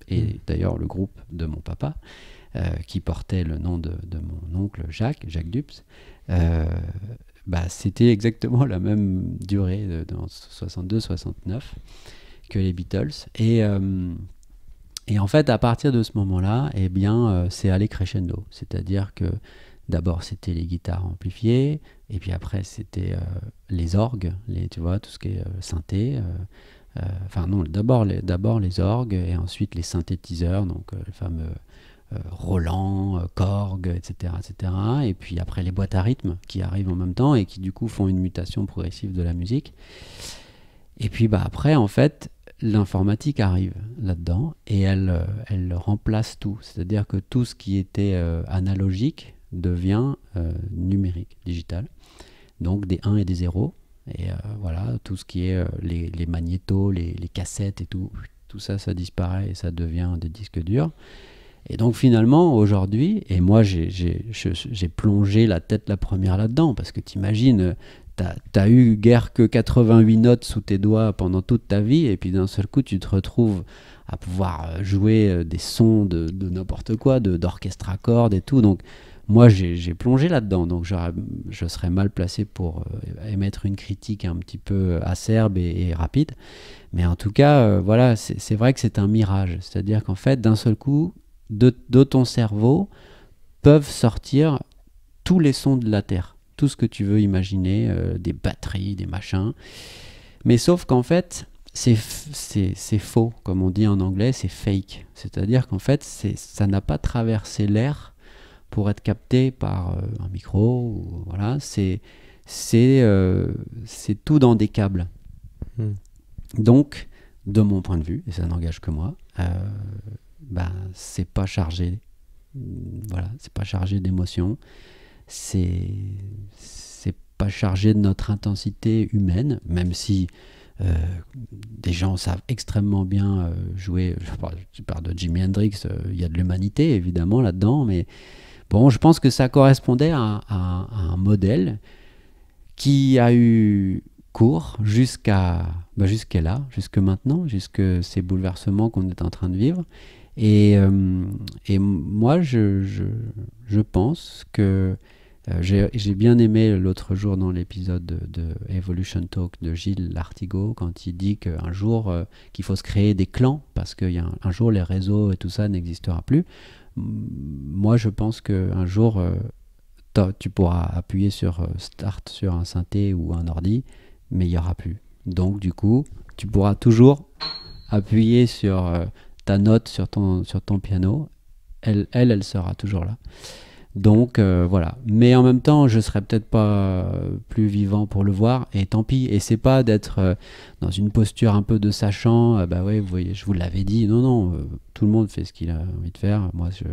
Et Mm. d'ailleurs le groupe de mon papa, euh, qui portait le nom de, de mon oncle Jacques, Jacques Dupes, euh, bah, c'était exactement <laughs> la même durée, de, dans 62-69, que les Beatles. Et, euh, et en fait, à partir de ce moment-là, eh bien, euh, c'est allé crescendo. C'est-à-dire que d'abord, c'était les guitares amplifiées, et puis après, c'était euh, les orgues, les, tu vois, tout ce qui est synthé. Enfin, non, d'abord les, les orgues, et ensuite les synthétiseurs, donc les fameux Roland, euh, Korg, etc., etc. Et puis après les boîtes à rythme qui arrivent en même temps et qui du coup font une mutation progressive de la musique. Et puis bah, après, en fait, l'informatique arrive là-dedans et elle, euh, elle remplace tout. C'est-à-dire que tout ce qui était euh, analogique devient euh, numérique, digital. Donc des 1 et des 0. Et euh, voilà, tout ce qui est euh, les, les magnétos, les, les cassettes et tout, tout ça, ça disparaît et ça devient des disques durs. Et donc finalement, aujourd'hui, et moi j'ai- plongé la tête la première là-dedans, parce que t'imagines, t'as as eu guère que 88 notes sous tes doigts pendant toute ta vie, et puis d'un seul coup tu te retrouves à pouvoir euh, jouer euh, des sons de, de n'importe quoi, d'orchestre à cordes et tout. Donc moi j'ai plongé là-dedans, donc je serais mal placé pour euh, émettre une critique un petit peu acerbe et, rapide. Mais en tout cas, voilà, c'est vrai que c'est un mirage. C'est-à-dire qu'en fait, d'un seul coup, de, de ton cerveau peuvent sortir tous les sons de la Terre, tout ce que tu veux imaginer, euh, des batteries, des machins. Mais sauf qu'en fait, c'est faux, comme on dit en anglais, c'est fake. C'est-à-dire qu'en fait, ça n'a pas traversé l'air pour être capté par euh, un micro. Ou, voilà, c'est c'est euh, c'est tout dans des câbles. Hmm. Donc, de mon point de vue, et ça n'engage que moi, ben, c'est pas chargé. Voilà, c'est pas chargé d'émotions. C'est pas chargé de notre intensité humaine, même si euh, des gens savent extrêmement bien euh, jouer. Je parle, de Jimi Hendrix, euh, il y a de l'humanité évidemment là-dedans, mais bon, je pense que ça correspondait à un modèle qui a eu cours jusqu'à bah, jusqu'à là, jusque maintenant, jusque ces bouleversements qu'on est en train de vivre. Et, euh, et moi, je, pense que euh, j'ai bien aimé l'autre jour dans l'épisode de, Evolution Talk de Gilles Lartigot quand il dit qu'un jour euh, qu'il faut se créer des clans parce qu'un un, jour les réseaux et tout ça n'existera plus. Moi, je pense qu'un jour euh, tu pourras appuyer sur Start sur un synthé ou un ordi, mais il n'y aura plus. Donc, du coup, tu pourras toujours appuyer sur ta note sur ton, sur ton piano. Elle, elle, elle sera toujours là. Donc euh, voilà. Mais en même temps, je serais peut-être pas euh, plus vivant pour le voir. Et tant pis. Et c'est pas d'être euh, dans une posture un peu de sachant. euh, bah ouais, vous voyez, je vous l'avais dit. Non, non. tout le monde fait ce qu'il a envie de faire. Moi, je,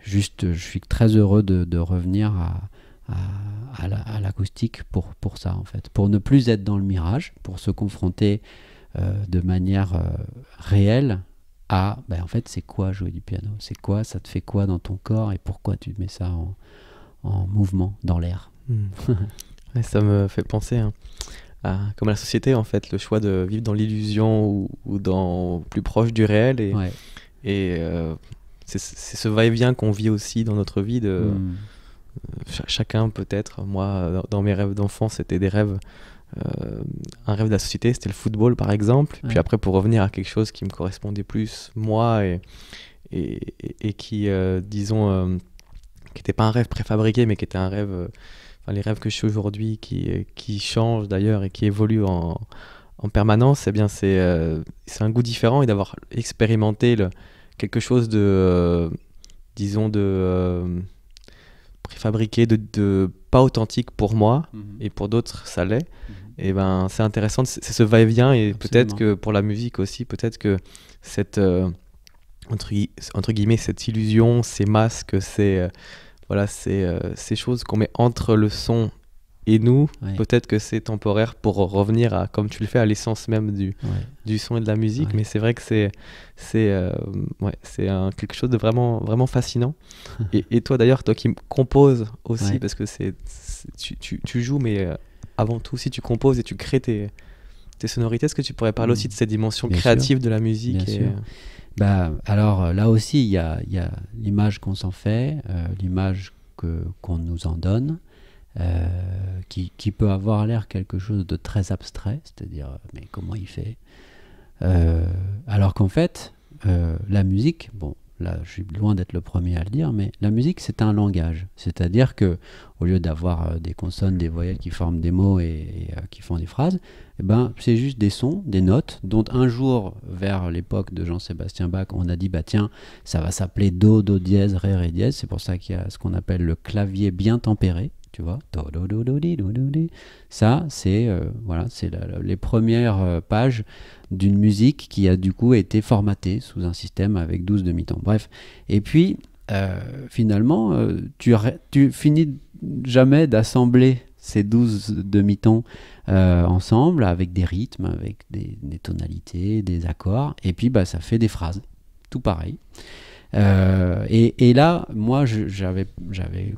juste, je suis très heureux de, revenir à, à, à la- à l'acoustique pour, pour ça, en fait. Pour ne plus être dans le mirage, pour se confronter de manière réelle à, ben, en fait, c'est quoi jouer du piano? C'est quoi? Ça te fait quoi dans ton corps Et pourquoi tu mets ça en, en mouvement, dans l'air? Hmm. Ouais, ça me fait penser hein, à comme la société en fait, le choix de vivre dans l'illusion ou, ou dans plus proche du réel et, Ouais. et euh, c'est ce va-et-vient qu'on vit aussi dans notre vie de Mm. ch- chacun peut-être moi dans, dans mes rêves d'enfant c'était des rêves un rêve de la société, c'était le football par exemple. Puis après, pour revenir à quelque chose qui me correspondait plus, moi, et, et, et, qui, disons, qui n'était pas un rêve préfabriqué, mais qui était un rêve, enfin les rêves que je suis aujourd'hui, qui, qui changent d'ailleurs et qui évoluent en, en permanence, eh bien c'est c'est un goût différent et d'avoir expérimenté le, quelque chose de, disons, de préfabriqué, de, de, pas authentique pour moi, mhm. et pour d'autres, ça l'est. Mhm. Et ben, c'est intéressant, c'est ce va-et-vient, et, peut-être que pour la musique aussi, peut-être que cette, euh, entre, entre, guillemets, cette illusion, ces masques, ces, euh, voilà, ces, euh, ces choses qu'on met entre le son et nous, peut-être que c'est temporaire pour revenir à, comme tu le fais, à l'essence même du, du son et de la musique. Mais c'est vrai que c'est c'est euh, ouais, c'est quelque chose de vraiment vraiment fascinant. <laughs> et, et, toi d'ailleurs, toi qui composes aussi, parce que c'est tu, tu, tu, joues, mais euh, avant tout, si tu composes et tu crées tes, tes sonorités, est-ce que tu pourrais parler aussi de cette dimension créative de la musique et, bah, alors là aussi, il y a, y a l'image qu'on s'en fait, euh, l'image qu'on nous en donne. Euh, qui, peut avoir l'air quelque chose de très abstrait, c'est-à-dire mais comment il fait? Euh, Alors qu'en fait, euh, la musique, bon, là je suis loin d'être le premier à le dire, mais la musique c'est un langage, c'est-à-dire que au lieu d'avoir des consonnes, des voyelles qui forment des mots et, qui font des phrases, eh ben, c'est juste des sons, des notes, dont un jour, vers l'époque de Jean-Sébastien Bach, on a dit, bah tiens, ça va s'appeler Do, Do dièse, Ré, Ré dièse, c'est pour ça qu'il y a ce qu'on appelle le clavier bien tempéré, tu vois. Ça, c'est euh, voilà, c'est les premières euh, pages d'une musique qui a du coup été formatée sous un système avec 12 demi-tons. Bref. Et puis, euh, finalement, tu, finis jamais d'assembler ces 12 demi-tons ensemble avec des rythmes, avec des, des, tonalités, des accords. Et puis, bah, ça fait des phrases. Tout pareil. Euh, et, là, moi, j'avais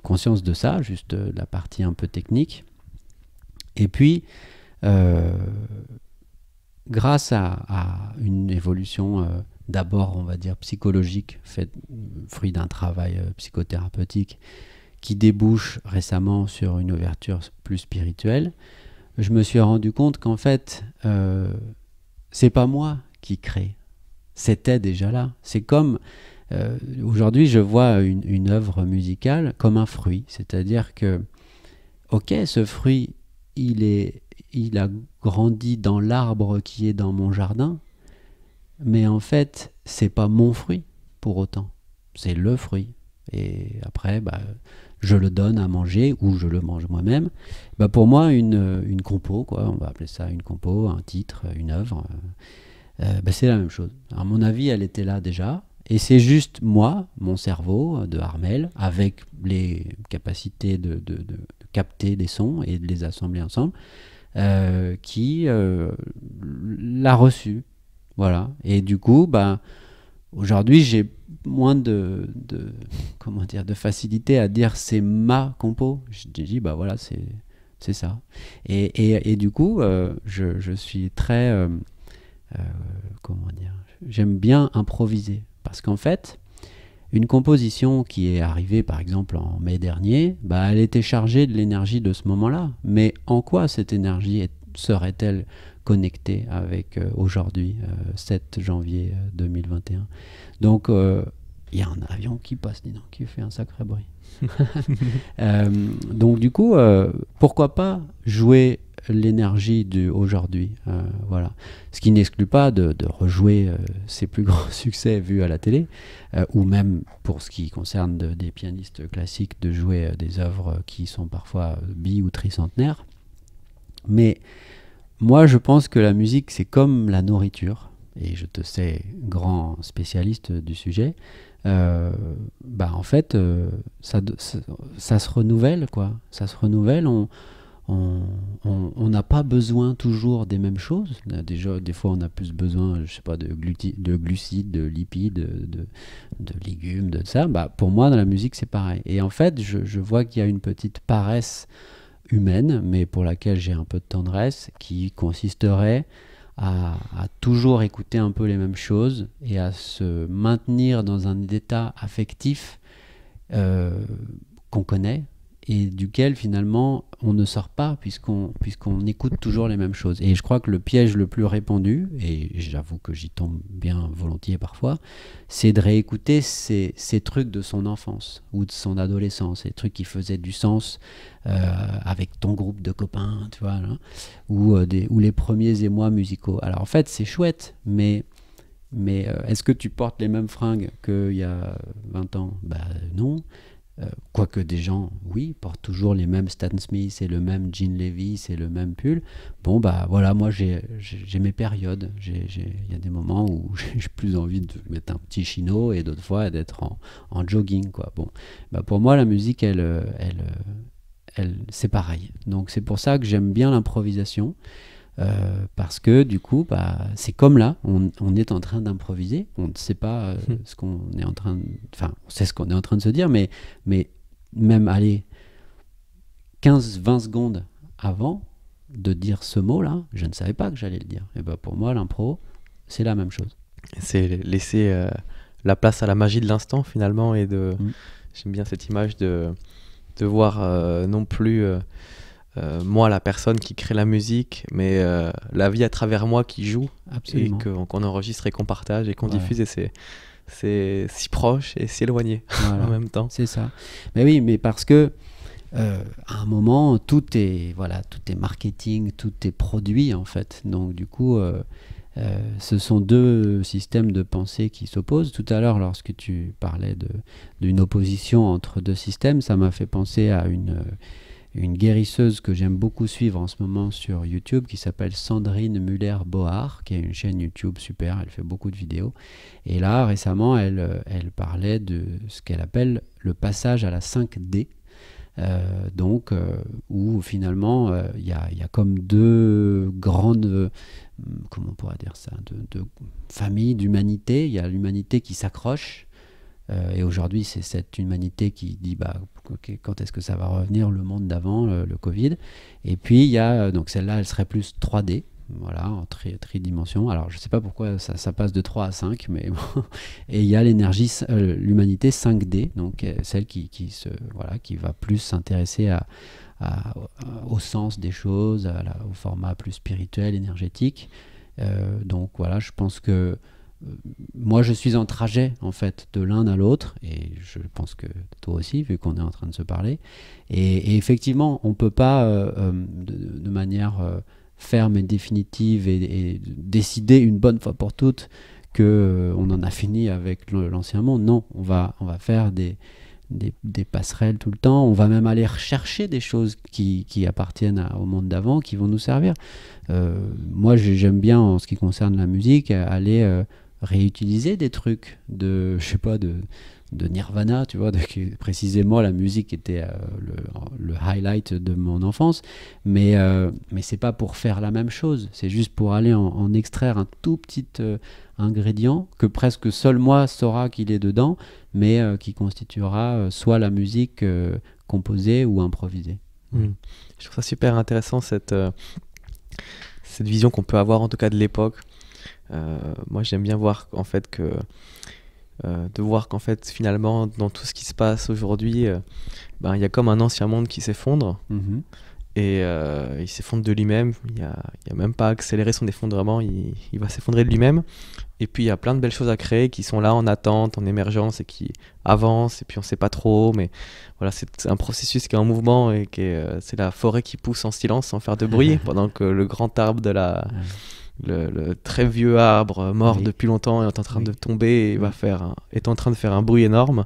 conscience de ça, juste de la partie un peu technique. Et puis, euh, grâce à, une évolution euh, d'abord, on va dire, psychologique, fait, fruit d'un travail psychothérapeutique, qui débouche récemment sur une ouverture plus spirituelle, je me suis rendu compte qu'en fait, c'est pas moi qui crée, c'était déjà là. C'est comme euh, aujourd'hui, je vois une, œuvre musicale comme un fruit, c'est-à-dire que, ok, ce fruit, il, est, il a grandi dans l'arbre qui est dans mon jardin, mais en fait, c'est pas mon fruit pour autant, c'est le fruit. Et après, bah, je le donne à manger ou je le mange moi-même. Bah, pour moi, une, compo, quoi, on va appeler ça une compo, un titre, une œuvre, euh, bah, c'est la même chose. À mon avis, elle était là déjà. Et c'est juste moi, mon cerveau de Harmel, avec les capacités de, capter des sons et de les assembler ensemble, euh, qui euh, l'a reçu. Voilà. Et du coup, bah, aujourd'hui, j'ai moins de, comment dire, de facilité à dire c'est ma compo. Je dis, bah voilà, c'est, c'est ça. Et, et, du coup, euh, je, je, suis très. comment dire J'aime bien improviser. Parce qu'en fait, une composition qui est arrivée par exemple en mai dernier, bah, elle était chargée de l'énergie de ce moment-là. Mais en quoi cette énergie serait-elle connectée avec euh, aujourd'hui, 7 euh, janvier 2021 euh, Donc il y a un avion qui passe, dis donc, qui fait un sacré bruit. <laughs> <laughs> donc du coup, pourquoi pas jouer l'énergie d'aujourd'hui. Euh, voilà. Ce qui n'exclut pas de, rejouer euh, ses plus grands <laughs> succès vus à la télé, euh, ou même pour ce qui concerne des pianistes classiques, de jouer des œuvres qui sont parfois bi ou tricentenaires. Mais moi, je pense que la musique, c'est comme la nourriture, et je te sais grand spécialiste du sujet. bah en fait, ça, ça, ça, se renouvelle, quoi. Ça se renouvelle. On, on n'a pas besoin toujours des mêmes choses. Déjà, des fois, on a plus besoin, je sais pas, de, de glucides, de lipides, de, de, légumes, de ça. Bah, pour moi, dans la musique, c'est pareil. Et en fait, je, vois qu'il y a une petite paresse humaine, mais pour laquelle j'ai un peu de tendresse, qui consisterait à, toujours écouter un peu les mêmes choses et à se maintenir dans un état affectif euh, qu'on connaît, et duquel finalement on ne sort pas puisqu'on écoute toujours les mêmes choses. Et je crois que le piège le plus répandu, et j'avoue que j'y tombe bien volontiers parfois, c'est de réécouter ces, ces, trucs de son enfance ou de son adolescence, ces trucs qui faisaient du sens euh, avec ton groupe de copains, tu vois, ou, euh, des, ou les premiers émois musicaux. Alors en fait c'est chouette, mais mais euh, est-ce que tu portes les mêmes fringues qu'il y a 20 ans? Bah non. Euh, quoique des gens, oui, portent toujours les mêmes Stan Smith et le même Jean Levy, c'est le même pull. Bon, bah voilà, moi j'ai mes périodes. Il y a des moments où <laughs> j'ai plus envie de mettre un petit chino et d'autres fois d'être en, en, jogging. Quoi. Bon, bah pour moi, la musique, elle, elle, elle, c'est pareil. Donc c'est pour ça que j'aime bien l'improvisation. Euh, parce que du coup, bah, c'est comme là, on, est en train d'improviser, on ne sait pas euh, hmm. ce qu'on est en train, de, enfin, on sait ce qu'on est en train de se dire, mais, mais même aller 15-20 secondes avant de dire ce mot-là, je ne savais pas que j'allais le dire. Et bah, pour moi, l'impro, c'est la même chose. C'est laisser euh, la place à la magie de l'instant finalement, et de, hmm. j'aime bien cette image de, de voir non plus euh, moi la personne qui crée la musique, mais euh, la vie à travers moi qui joue et qu'on enregistre et qu'on partage et qu'on diffuse et c'est c'est si proche et si éloigné <laughs> en même temps. C'est ça. Mais oui, mais parce que euh, à un moment tout est voilà tout est marketing, tout est produit en fait. Donc du coup. ce sont deux systèmes de pensée qui s'opposent. Tout à l'heure, lorsque tu parlais d'une opposition entre deux systèmes, ça m'a fait penser à une, une guérisseuse que j'aime beaucoup suivre en ce moment sur YouTube qui s'appelle Sandrine Muller-Bohar, qui a une chaîne YouTube super, elle fait beaucoup de vidéos. Et là, récemment, elle, euh, parlait de ce qu'elle appelle le passage à la 5D. Euh, donc, euh, où finalement, il y, a, comme deux grandes, comment on pourrait dire ça, familles d'humanité. Il y a l'humanité qui s'accroche euh, et aujourd'hui, c'est cette humanité qui dit bah, quand est-ce que ça va revenir, le monde d'avant, le, Covid. Et puis, il y a, euh, donc celle-là, elle serait plus 3D, voilà, en tridimension. Alors, je ne sais pas pourquoi ça, passe de 3 à 5, mais bon. <laughs> Et il y a l'énergie, euh, l'humanité 5D, donc celle qui, qui, se, voilà, qui va plus s'intéresser à, au sens des choses, au format plus spirituel, énergétique. donc voilà, je pense que moi, je suis en trajet, en fait, de l'un à l'autre, et je pense que toi aussi, vu qu'on est en train de se parler. Et, effectivement, on ne peut pas, euh, euh, de, manière euh, ferme et définitive, et, décider une bonne fois pour toutes que on en a fini avec l'ancien monde. Non, on va, on va faire des, des, passerelles tout le temps. On va même aller rechercher des choses qui, qui appartiennent au monde d'avant, qui vont nous servir. moi, j'aime bien, en ce qui concerne la musique, aller réutiliser des trucs de, je sais pas, de, de Nirvana, tu vois, précisément la musique était euh, le, highlight de mon enfance, mais, euh, mais c'est pas pour faire la même chose, c'est juste pour aller en, extraire un tout petit euh, ingrédient que presque seul moi saura qu'il est dedans, mais qui constituera soit la musique composée ou improvisée. Hmm. Je trouve ça super intéressant cette, cette vision qu'on peut avoir en tout cas de l'époque euh, moi, j'aime bien voir en fait que euh, de voir qu'en fait finalement dans tout ce qui se passe aujourd'hui, euh, ben, il y a comme un ancien monde qui s'effondre. Mhm. Et il s'effondre de lui-même, il n'y a, a, même pas accéléré son effondrement, il, il va s'effondrer de lui-même. Et puis il y a plein de belles choses à créer qui sont là en attente, en émergence et qui avancent. Et puis on ne sait pas trop, mais voilà, c'est un processus qui est en mouvement et qui c'est la forêt qui pousse en silence sans faire de bruit, <laughs> pendant que le grand arbre de la, le, très vieux arbre mort depuis longtemps est en train de tomber et va faire est en train de faire un bruit énorme.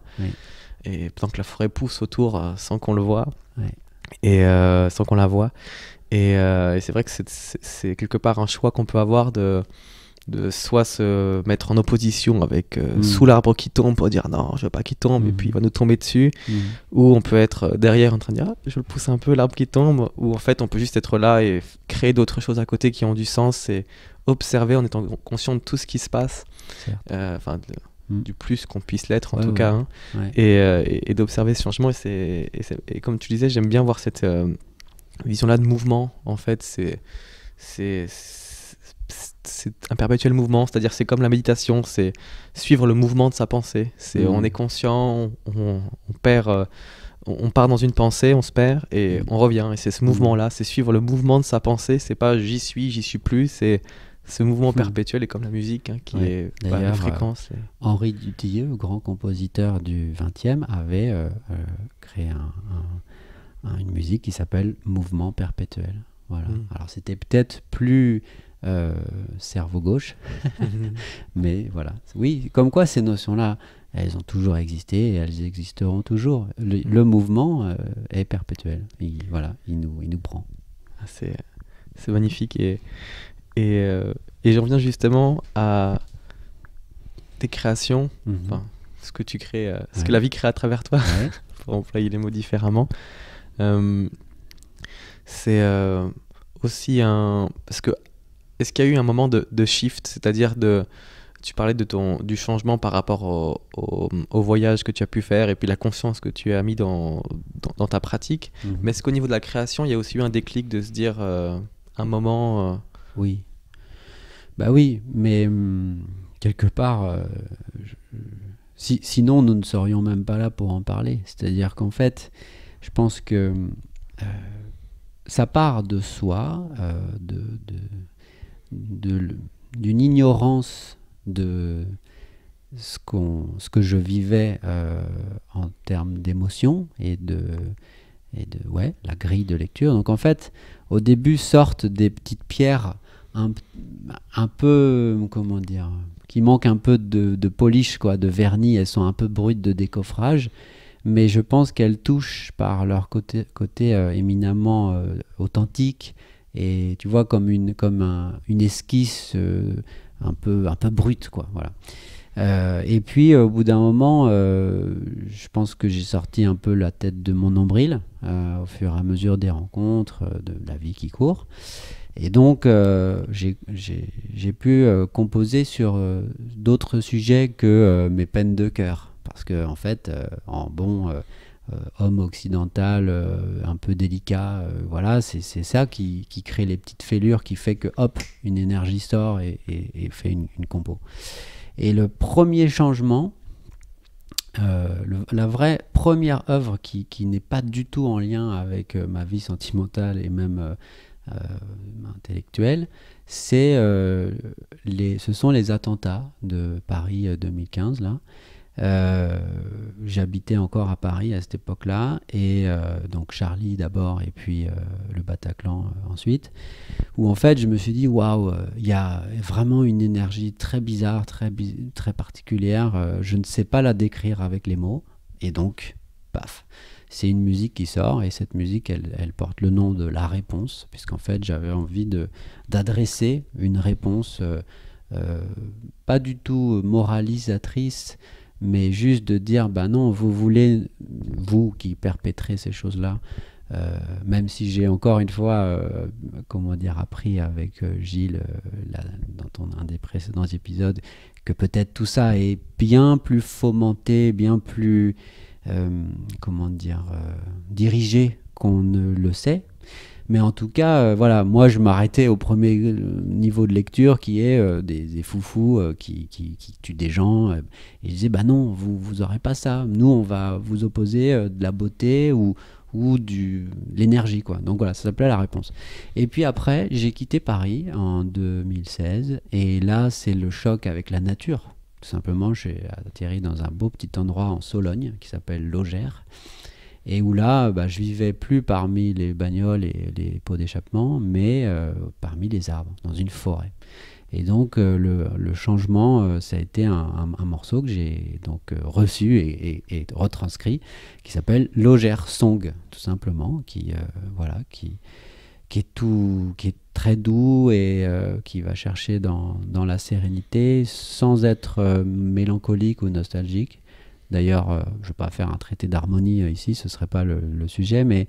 Et pendant que la forêt pousse autour euh, sans qu'on le voit. Et euh, sans qu'on la voit. Et, euh, et c'est vrai que c'est quelque part un choix qu'on peut avoir de de soit se mettre en opposition avec euh, mm. sous l'arbre qui tombe pour dire non je veux pas qu'il tombe et puis il va nous tomber dessus mm. ou on peut être euh, derrière en train de dire ah, je le pousse un peu l'arbre qui tombe ou en fait on peut juste être là et créer d'autres choses à côté qui ont du sens et observer en étant conscient de tout ce qui se passe euh, enfin mm. du plus qu'on puisse l'être en tout cas hein. et, et, d'observer ce changement et, et, comme tu disais j'aime bien voir cette vision là de mouvement en fait c'est c'est c'est un perpétuel mouvement, c'est-à-dire c'est comme la méditation, c'est suivre le mouvement de sa pensée. C'est on mmh. est conscient, on, perd, euh, on, part dans une pensée, on se perd et Mm. on revient. Et c'est ce mouvement-là, c'est suivre le mouvement de sa pensée. C'est pas j'y suis, j'y suis plus. C'est ce mouvement perpétuel et comme la musique hein, qui Ouais. est bah, les fréquences. et- Henri Dutilleux, grand compositeur du XXe, avait euh, euh, créé un- un- un- une musique qui s'appelle Mouvement perpétuel. Voilà. Alors c'était peut-être plus euh, cerveau gauche, <laughs> mais voilà. Oui, comme quoi ces notions-là, elles ont toujours existé et elles existeront toujours. Le, le mouvement euh, est perpétuel. Il, voilà, il nous, il nous prend. Ah, C'est c'est magnifique. Et, et, euh, et j'en viens justement à tes créations, Mhm. Enfin, ce que tu crées, ce Ouais. que la vie crée à travers toi, Ouais. <laughs> pour employer les mots différemment. C'est aussi un. Parce que. Est-ce qu'il y a eu un moment de, de shift C'est-à-dire de. Tu parlais de ton, du changement par rapport au, au- au voyage que tu as pu faire et puis la conscience que tu as mis dans, dans, dans ta pratique. Mhm. Mais est-ce qu'au niveau de la création, il y a aussi eu un déclic de se dire euh, un moment. euh, Oui. Bah oui, mais hum, quelque part, euh, je- si, sinon nous ne serions même pas là pour en parler. C'est-à-dire qu'en fait, je pense que ça part de soi, de, d'une ignorance de ce, qu'on, ce que je vivais euh, en termes d'émotion et de, la grille de lecture. Donc en fait, au début sortent des petites pierres un, un peu, comment dire, qui manquent un peu de, polish, quoi, de vernis. Elles sont un peu brutes de décoffrage, mais je pense qu'elles touchent par leur côté, côté euh, éminemment euh, authentique et tu vois comme une, comme un- une esquisse euh, un peu, un peu brute, quoi. Voilà. Euh, et puis au bout d'un moment, euh, je pense que j'ai sorti un peu la tête de mon nombril euh, au fur et à mesure des rencontres, euh, de la vie qui court. Et donc euh, j'ai- pu euh, composer sur euh, d'autres sujets que euh, mes peines de cœur. Parce que en fait, euh, en bon euh, euh, homme occidental, euh, un peu délicat, euh, voilà, c'est ça qui, qui crée les petites fêlures, qui fait que hop, une énergie sort et, fait une, compo. Et le premier changement, euh, la vraie première œuvre qui, qui n'est pas du tout en lien avec euh, ma vie sentimentale et même euh, euh, intellectuelle, c'est euh, ce sont les attentats de Paris euh, 2015 là. Euh, J'habitais encore à Paris à cette époque-là et euh, donc Charlie d'abord et puis euh, le Bataclan ensuite où en fait je me suis dit waouh il y a vraiment une énergie très bizarre très très particulière je ne sais pas la décrire avec les mots et donc paf c'est une musique qui sort et cette musique elle, porte le nom de la réponse puisqu'en fait j'avais envie d'adresser une réponse pas du tout moralisatrice mais juste de dire bah non vous voulez vous qui perpétrez ces choses là euh, même si j'ai encore une fois, euh, comment dire, appris avec euh, Gilles dans ton, un des précédents épisodes, que peut-être tout ça est bien plus fomenté, bien plus, comment dire, dirigé qu'on ne le sait. Mais en tout cas, euh, voilà, moi je m'arrêtais au premier euh, niveau de lecture qui est euh, des, foufous qui, qui, tuent des gens. et je disais, bah non, vous vous aurez pas ça. Nous, on va vous opposer de la beauté ou, ou du l'énergie quoi. Donc voilà, ça s'appelait la réponse. Et puis après, j'ai quitté Paris en 2016 et là, c'est le choc avec la nature. Tout simplement, j'ai atterri dans un beau petit endroit en Sologne qui s'appelle Logère et où là, bah, je vivais plus parmi les bagnoles et les pots d'échappement, mais euh, parmi les arbres, dans une forêt. Et donc euh, le, changement, euh, ça a été un, morceau que j'ai donc reçu et, et- et retranscrit, qui s'appelle Logère Song, tout simplement, qui voilà, qui est tout, qui est très doux et qui va chercher dans, la sérénité, sans être mélancolique ou nostalgique. D'ailleurs, euh, je ne vais pas faire un traité d'harmonie euh, ici, ce ne serait pas le, sujet, mais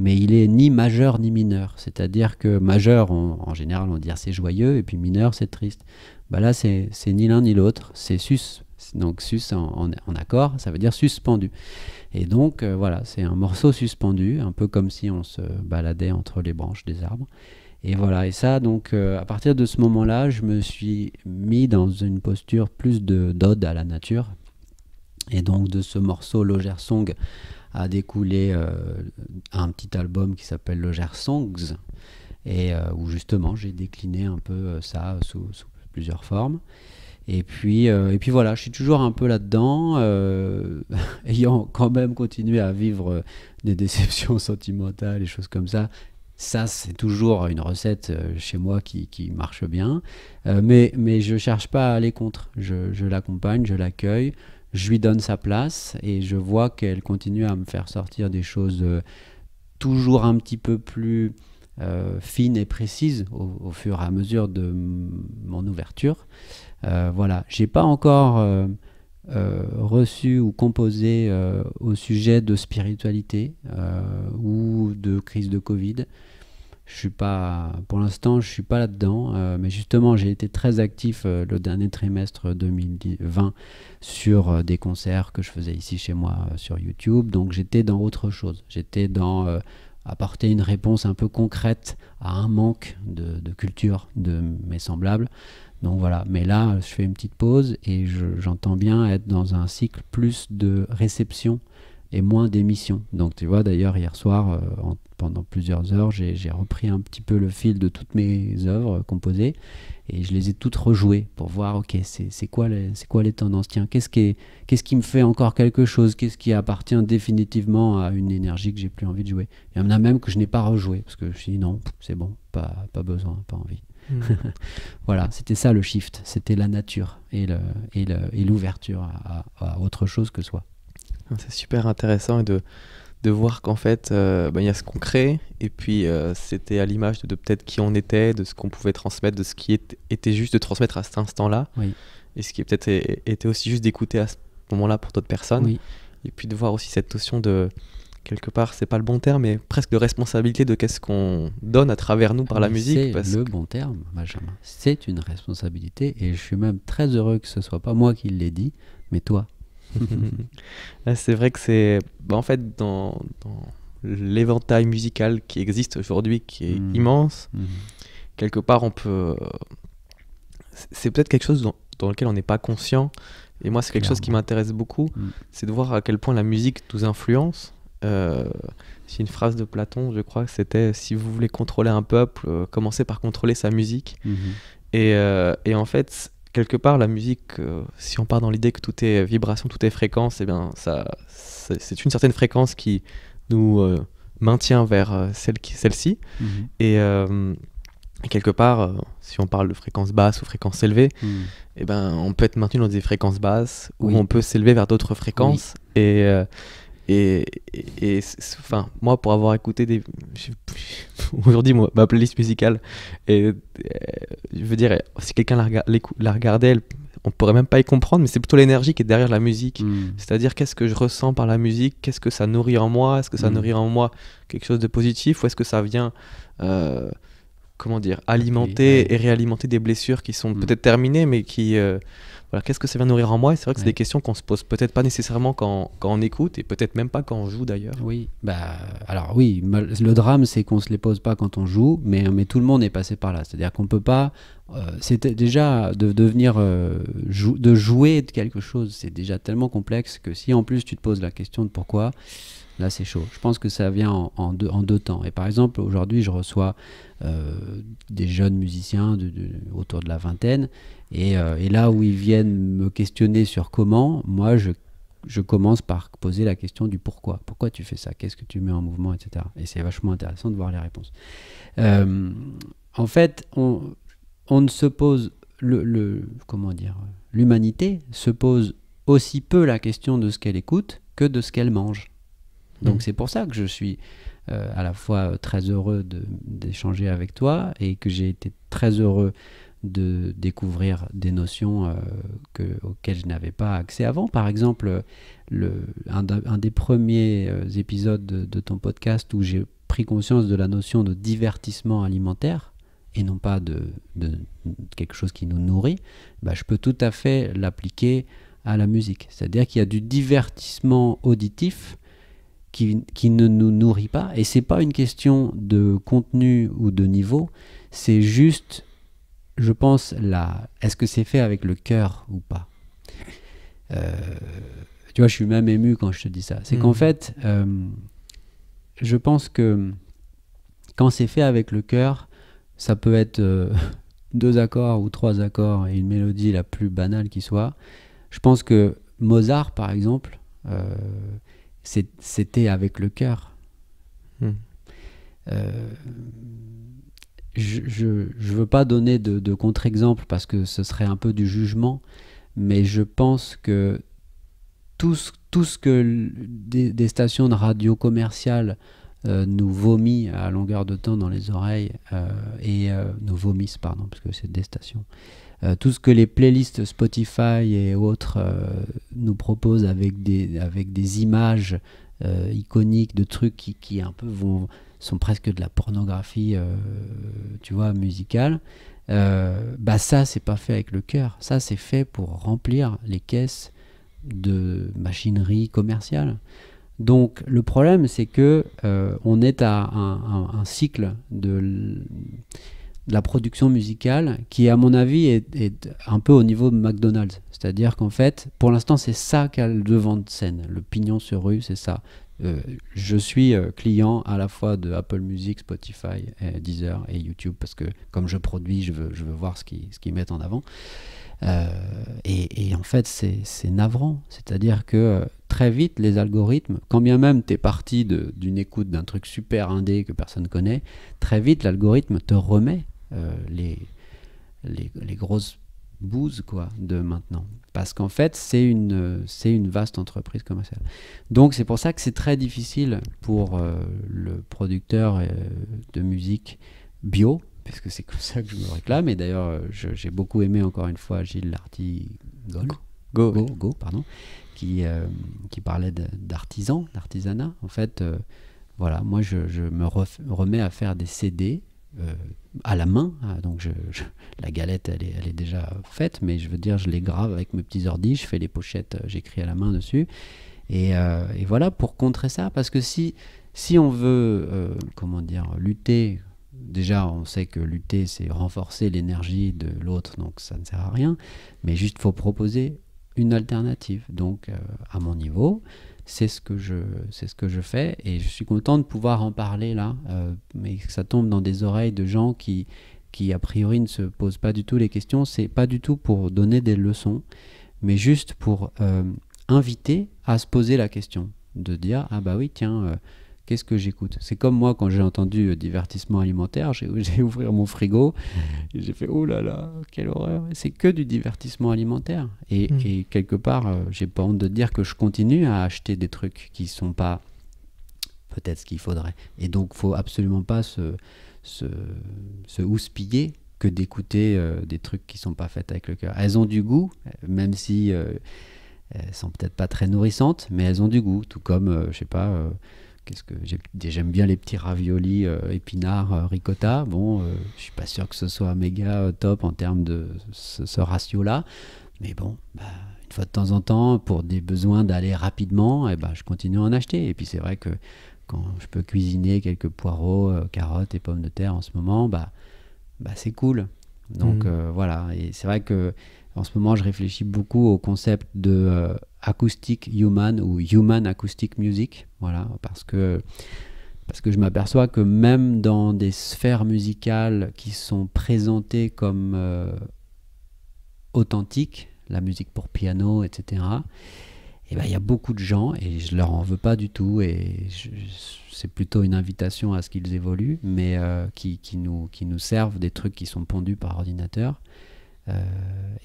mais il est ni majeur ni mineur. C'est-à-dire que majeur, en général, on dit c'est joyeux, et puis mineur, c'est triste. Bah là, c'est ni l'un ni l'autre, c'est sus. Donc sus en, accord, ça veut dire suspendu. Et donc, euh, voilà, c'est un morceau suspendu, un peu comme si on se baladait entre les branches des arbres. Et voilà, et ça, donc, à partir de ce moment-là, je me suis mis dans une posture plus de d'ode à la nature. Et donc de ce morceau Loger Song a découlé euh, un petit album qui s'appelle Loger Songs, et où justement j'ai décliné un peu ça sous, plusieurs formes. Et puis, et puis voilà, je suis toujours un peu là-dedans, <laughs> ayant quand même continué à vivre des déceptions <laughs> sentimentales et choses comme ça ça, c'est toujours une recette euh, chez moi qui, marche bien. Euh, mais, mais je ne cherche pas à aller contre. Je, l'accompagne, je l'accueille, je lui donne sa place et je vois qu'elle continue à me faire sortir des choses euh, toujours un petit peu plus fines et précises au, fur et à mesure de mon ouverture. voilà, j'ai pas encore reçu ou composé au sujet de spiritualité ou de crise de Covid. Je suis pas, pour l'instant, je suis pas là-dedans. Euh, mais justement, j'ai été très actif euh, le dernier trimestre 2020 sur euh, des concerts que je faisais ici chez moi sur YouTube. Donc, j'étais dans autre chose. J'étais dans apporter une réponse un peu concrète à un manque de, de, culture de mes semblables. Donc voilà, mais là, je fais une petite pause et j'entends bien être dans un cycle plus de réception et moins d'émissions. Donc tu vois, d'ailleurs, hier soir, en pendant plusieurs heures, j'ai repris un petit peu le fil de toutes mes œuvres composées et je les ai toutes rejouées pour voir, ok, c'est quoi, les, quoi les tendances? Tiens, qu'est-ce qui, qu'est-ce qui me fait encore quelque chose? Qu'est-ce qui appartient définitivement à une énergie que j'ai plus envie de jouer? Il y en a même que je n'ai pas rejoué parce que je me suis dit non, c'est bon, pas, pas besoin, pas envie. Hmm. <laughs> voilà, c'était ça le shift, c'était la nature et l'ouverture le, et à, à, autre chose que soi. C'est super intéressant de, de voir qu'en fait, euh, ben, il y a ce qu'on crée, et puis euh, c'était à l'image de, peut-être qui on était, de ce qu'on pouvait transmettre, de ce qui était juste de transmettre à cet instant-là, et ce qui peut-être était aussi juste d'écouter à ce moment-là pour d'autres personnes, et puis de voir aussi cette notion de, quelque part, c'est pas le bon terme, mais presque de responsabilité de qu'est-ce qu'on donne à travers nous par la musique. C'est le bon terme, Benjamin. C'est une responsabilité, et je suis même très heureux que ce soit pas moi qui l'ai dit, mais toi. C'est vrai que c'est. Bah, en fait, dans, l'éventail musical qui existe aujourd'hui, qui est mmh. immense, mmh. quelque part, on peut. C'est peut-être quelque chose dans, lequel on n'est pas conscient. Et moi, c'est quelque chose qui m'intéresse beaucoup. Mmh. C'est de voir à quel point la musique nous influence. Euh, c'est une phrase de Platon, je crois, que c'était si vous voulez contrôler un peuple, euh, commencez par contrôler sa musique. Et, euh, et, en fait, quelque part, la musique, euh, si on part dans l'idée que tout est vibration, tout est fréquence, et eh bien, ça, c'est une certaine fréquence qui nous euh, maintient vers euh, celle celle-ci. Mhm. Et, quelque part, si on parle de fréquence basse ou fréquence élevée, mhm. eh ben, on peut être maintenu dans des fréquences basses ou on peut s'élever vers d'autres fréquences. Et et, et, enfin, moi, pour avoir écouté des. <laughs> Aujourd'hui, ma playlist musicale, et, je veux dire, si quelqu'un la, la, regardait, on pourrait même pas y comprendre, mais c'est plutôt l'énergie qui est derrière la musique. Hmm. C'est-à-dire, qu'est-ce que je ressens par la musique? Qu'est-ce que ça nourrit en moi? Est-ce que ça hmm. nourrit en moi quelque chose de positif Ou est-ce que ça vient. Euh, comment dire Alimenter et réalimenter des blessures qui sont hmm. peut-être terminées, mais qui. Euh, qu'est-ce que ça vient nourrir en moi? C'est vrai que c'est des questions qu'on se pose peut-être pas nécessairement quand, quand on écoute et peut-être même pas quand on joue d'ailleurs. Oui, bah alors oui, le drame c'est qu'on se les pose pas quand on joue, mais, mais tout le monde est passé par là. C'est-à-dire qu'on peut pas. Euh, c'était déjà de devenir euh, de jouer de quelque chose, c'est déjà tellement complexe que si en plus tu te poses la question de pourquoi, là c'est chaud. Je pense que ça vient en, deux, temps. Et par exemple, aujourd'hui, je reçois euh, des jeunes musiciens autour de la vingtaine euh, et, là où ils viennent me questionner sur comment, moi, je, commence par poser la question du pourquoi. Pourquoi tu fais ça? Qu'est-ce que tu mets en mouvement, etc. Et c'est vachement intéressant de voir les réponses. Euh, en fait, on, ne se pose le comment dire l'humanité se pose aussi peu la question de ce qu'elle écoute que de ce qu'elle mange. Donc mmh. c'est pour ça que je suis euh, à la fois très heureux d'échanger avec toi et que j'ai été très heureux de découvrir des notions euh, que, auxquelles je n'avais pas accès avant. Par exemple, le, un, des premiers euh, épisodes de, ton podcast où j'ai pris conscience de la notion de divertissement alimentaire et non pas de, quelque chose qui nous nourrit, bah, je peux tout à fait l'appliquer à la musique. C'est-à-dire qu'il y a du divertissement auditif qui, qui, ne nous nourrit pas. Et c'est pas une question de contenu ou de niveau, c'est juste je pense, là, est-ce que c'est fait avec le cœur ou pas? Euh, Tu vois, je suis même ému quand je te dis ça. C'est qu'en Mhm. fait, euh, je pense que quand c'est fait avec le cœur, ça peut être euh, <laughs> deux accords ou trois accords et une mélodie la plus banale qui soit. Je pense que Mozart, par exemple, euh, c'était avec le cœur. Mhm. Euh, je je je veux pas donner de, de contre-exemple parce que ce serait un peu du jugement, mais je pense que tout ce, tout ce que des, des stations de radio commerciales euh, nous vomit à longueur de temps dans les oreilles euh, et nous vomissent, pardon, parce que c'est des stations. Euh, tout ce que les playlists Spotify et autres euh, nous proposent avec des, avec des images euh, iconiques de trucs qui, qui un peu vont, sont presque de la pornographie, tu vois, musicale. Bah ça, c'est pas fait avec le cœur. Ça, c'est fait pour remplir les caisses de machinerie commerciale. Donc le problème, c'est que on est à un, cycle de, de la production musicale qui, à mon avis, est, un peu au niveau de McDonald's. C'est-à-dire qu'en fait, pour l'instant, c'est ça qu'a le devant de scène. Le pignon sur rue, c'est ça. Euh, je suis euh, client à la fois de Apple Music, Spotify, et Deezer et YouTube parce que comme je produis, je veux, je veux voir ce qu'ils qu'ils mettent en avant. Euh, et, en fait, c'est navrant. C'est-à-dire que très vite, les algorithmes, quand bien même tu es parti d'une écoute d'un truc super indé que personne connaît, très vite, l'algorithme te remet les, les, les grosses bouses quoi, de maintenant. Parce qu'en fait, c'est une, euh, c'est une vaste entreprise commerciale. Donc, c'est pour ça que c'est très difficile pour euh, le producteur euh, de musique bio, puisque c'est comme ça que je me réclame. Et d'ailleurs, euh, j'ai beaucoup aimé encore une fois Gilles Lartigol, Go. Go, Go, pardon, qui, euh, qui parlait d'artisan, d'artisanat. En fait, euh, voilà, moi, je, je me remets à faire des CD euh, à la main. Ah, donc, je, la galette, elle est, déjà faite, mais je veux dire, je les grave avec mes petits ordis, je fais les pochettes, euh, j'écris à la main dessus. Et, euh, et voilà, pour contrer ça, parce que si, si on veut, comment dire, lutter, déjà, on sait que lutter, c'est renforcer l'énergie de l'autre, donc ça ne sert à rien, mais juste, faut proposer une alternative. Donc, à mon niveau, c'est ce que je c'est ce que je fais et je suis content de pouvoir en parler là euh, mais que ça tombe dans des oreilles de gens qui qui a priori ne se posent pas du tout les questions. C'est pas du tout pour donner des leçons mais juste pour euh, inviter à se poser la question. De dire ah bah oui tiens euh, qu'est-ce que j'écoute? C'est comme moi quand j'ai entendu euh, divertissement alimentaire <laughs> j'ai ouvert mon frigo et j'ai fait oh là là quelle horreur. C'est que du divertissement alimentaire. Et, Mm. et quelque part euh, j'ai pas honte de dire que je continue à acheter des trucs qui sont pas peut-être ce qu'il faudrait. Et donc faut absolument pas se se, se houspiller que d'écouter euh, des trucs qui sont pas faits avec le cœur. Elles ont du goût euh, même si euh, elles sont peut-être pas très nourrissantes mais elles ont du goût tout comme je sais pas Qu'est-ce que j'ai- j'aime bien les petits raviolis euh, épinards euh, ricotta. Bon, euh, je suis pas sûr que ce soit méga euh, top en termes de ce, ce ratio-là, mais bon, bah, une fois de temps en temps, pour des besoins d'aller rapidement, et ben je continue à en acheter. Et puis c'est vrai que quand je peux cuisiner quelques poireaux, euh, carottes et pommes de terre en ce moment, bah, bah c'est cool. Donc euh, voilà, et c'est vrai que en ce moment, je réfléchis beaucoup au concept de euh, acoustic human ou human acoustic music, voilà, parce que parce que je m'aperçois que même dans des sphères musicales qui sont présentées comme euh, authentiques, la musique pour piano, etc. Et ben il y a beaucoup de gens et je leur en veux pas du tout et c'est plutôt une invitation à ce qu'ils évoluent, mais euh, qui, nous qui nous servent des trucs qui sont pondus par ordinateur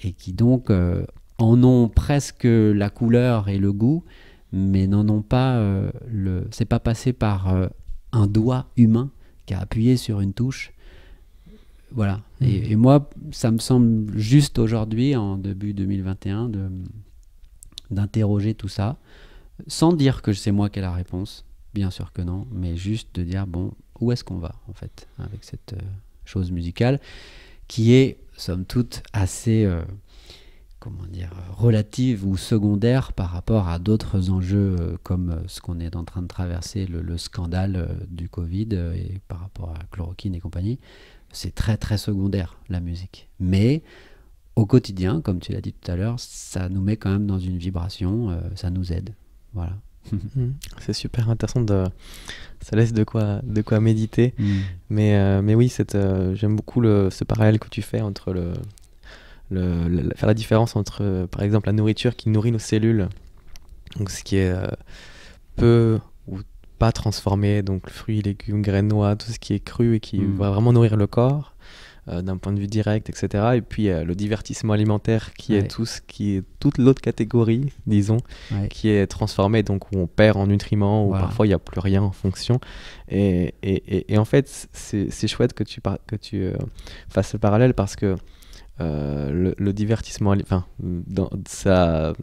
et qui donc euh, en ont presque la couleur et le goût, mais n'en ont pas euh, le. C'est pas passé par euh, un doigt humain qui a appuyé sur une touche. Voilà. Mhm. Et, et moi, ça me semble juste aujourd'hui, en début 2021, de d'interroger tout ça, sans dire que c'est moi qui ai la réponse, bien sûr que non, mais juste de dire bon, où est-ce qu'on va en fait avec cette euh, chose musicale qui est somme toute assez euh, comment dire relative ou secondaire par rapport à d'autres enjeux euh, comme euh, ce qu'on est en train de traverser le, le scandale euh, du Covid et par rapport à chloroquine et compagnie c'est très très secondaire la musique mais au quotidien, comme tu l'as dit tout à l'heure, ça nous met quand même dans une vibration, ça nous aide. Voilà. Mm. C'est super intéressant de ça laisse de quoi de quoi méditer Mm. mais euh, mais oui cette euh, j'aime beaucoup le ce parallèle que tu fais entre le, le, le- faire la différence entre par exemple la nourriture qui nourrit nos cellules donc ce qui est euh, peu ou pas transformé donc fruits légumes graines noix tout ce qui est cru et qui Mm. va vraiment nourrir le corps euh, d'un point de vue direct etc et puis euh, le divertissement alimentaire qui Ouais. est tout ce qui est toute l'autre catégorie disons Ouais. qui est transformé, donc où on perd en nutriments, où Voilà. parfois il n'y a plus rien en fonction. Et, et, et, et en fait, c'est chouette que tu, par- que tu euh, fasses le parallèle parce que le, le divertissement, enfin, dans, ça,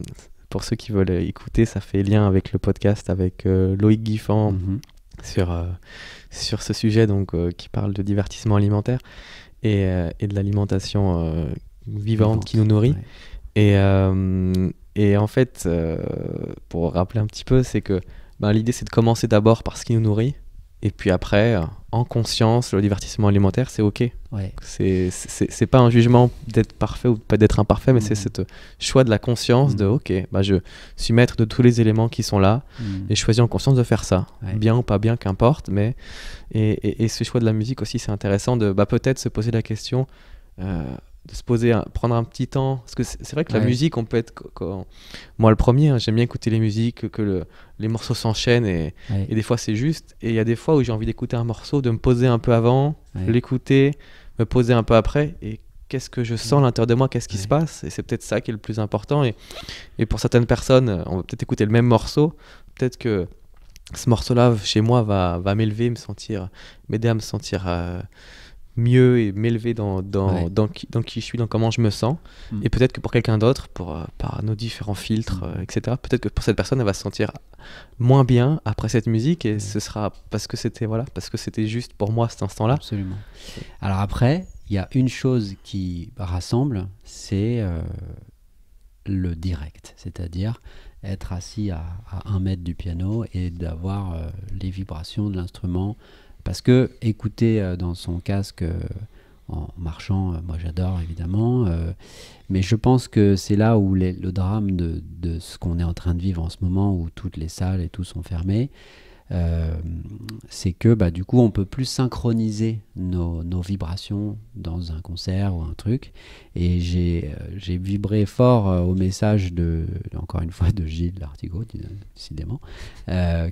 pour ceux qui veulent écouter, ça fait lien avec le podcast avec euh, Loïc Guiffan Mhm. sur, euh, sur ce sujet donc, euh, qui parle de divertissement alimentaire et, euh, et de l'alimentation euh, vivante Vivante, qui nous nourrit. ouais. Et, euh, et en fait, pour rappeler un petit peu, c'est que ben, l'idée c'est de commencer d'abord par ce qui nous nourrit, et puis après, en conscience, le divertissement alimentaire, c'est ok. Ouais. C'est pas un jugement d'être parfait ou pas d'être imparfait, mais c'est ce choix de la conscience de Mhm. ok, bah, je suis maître de tous les éléments qui sont là, Mm. et je choisis en conscience de faire ça. Ouais. Bien ou pas bien, qu'importe, mais. Et, et- et ce choix de la musique aussi, c'est intéressant de bah, peut-être se poser la question, euh, de se poser, prendre un petit temps. Parce que c'est vrai que la musique, on peut être. Moi, le premier, hein, j'aime bien écouter les musiques, que, que le- les morceaux s'enchaînent, et, Ouais. et des fois c'est juste. Et il y a des fois où j'ai envie d'écouter un morceau, de me poser un peu avant, Ouais. l'écouter, me poser un peu après, et qu'est-ce que je sens à l'intérieur de moi, qu'est-ce qui se passe, et c'est peut-être ça qui est le plus important. Et, et pour certaines personnes, on va peut-être écouter le même morceau, peut-être que ce morceau-là, chez moi, va, va m'élever, me sentir, m'aider à me sentir euh, mieux et m'élever dans, dans, Ouais. dans, qui, dans qui je suis, dans comment je me sens. Mm. Et peut-être que pour quelqu'un d'autre, pour, euh, par nos différents filtres, euh, etc., peut-être que pour cette personne, elle va se sentir moins bien après cette musique et Ouais. ce sera parce que c'était voilà, parce que c'était juste pour moi à cet instant-là. Absolument. Alors après, il y a une chose qui rassemble, c'est euh, le direct, c'est-à-dire être assis à, à un mètre du piano et d'avoir les vibrations de l'instrument. Parce que écouter euh, dans son casque euh, en marchant, euh, moi j'adore évidemment, mais je pense que c'est là où le drame de ce qu'on est en train de vivre en ce moment, où toutes les salles et tout sont fermées, euh, c'est que bah, du coup on peut plus synchroniser nos, vibrations dans un concert ou un truc. Et j'ai euh, vibré fort euh, au message de encore une fois de Gilles Lartigot décidément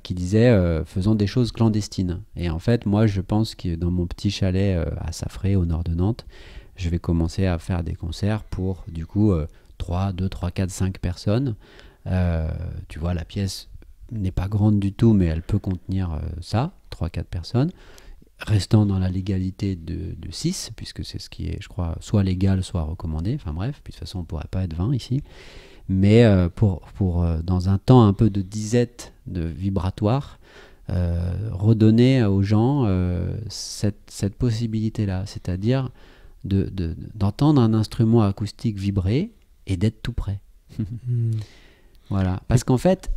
qui disait faisons des choses clandestines. Et en fait moi je pense que dans mon petit chalet à Safré au nord de Nantes je vais commencer à faire des concerts pour du coup euh, 3, 2, 3, 4, 5 personnes. Tu vois la pièce n'est pas grande du tout, mais elle peut contenir euh, ça, 3-4 personnes, restant dans la légalité de, de 6, puisque c'est ce qui est, je crois, soit légal, soit recommandé. Enfin bref, puis de toute façon, on ne pourrait pas être 20 ici. Mais euh, pour, pour euh, dans un temps un peu de disette, de vibratoire, euh, redonner aux gens euh, cette, cette possibilité-là, c'est-à-dire de- de- d'entendre un instrument acoustique vibrer et d'être tout près. <laughs> Voilà. Parce qu'en fait,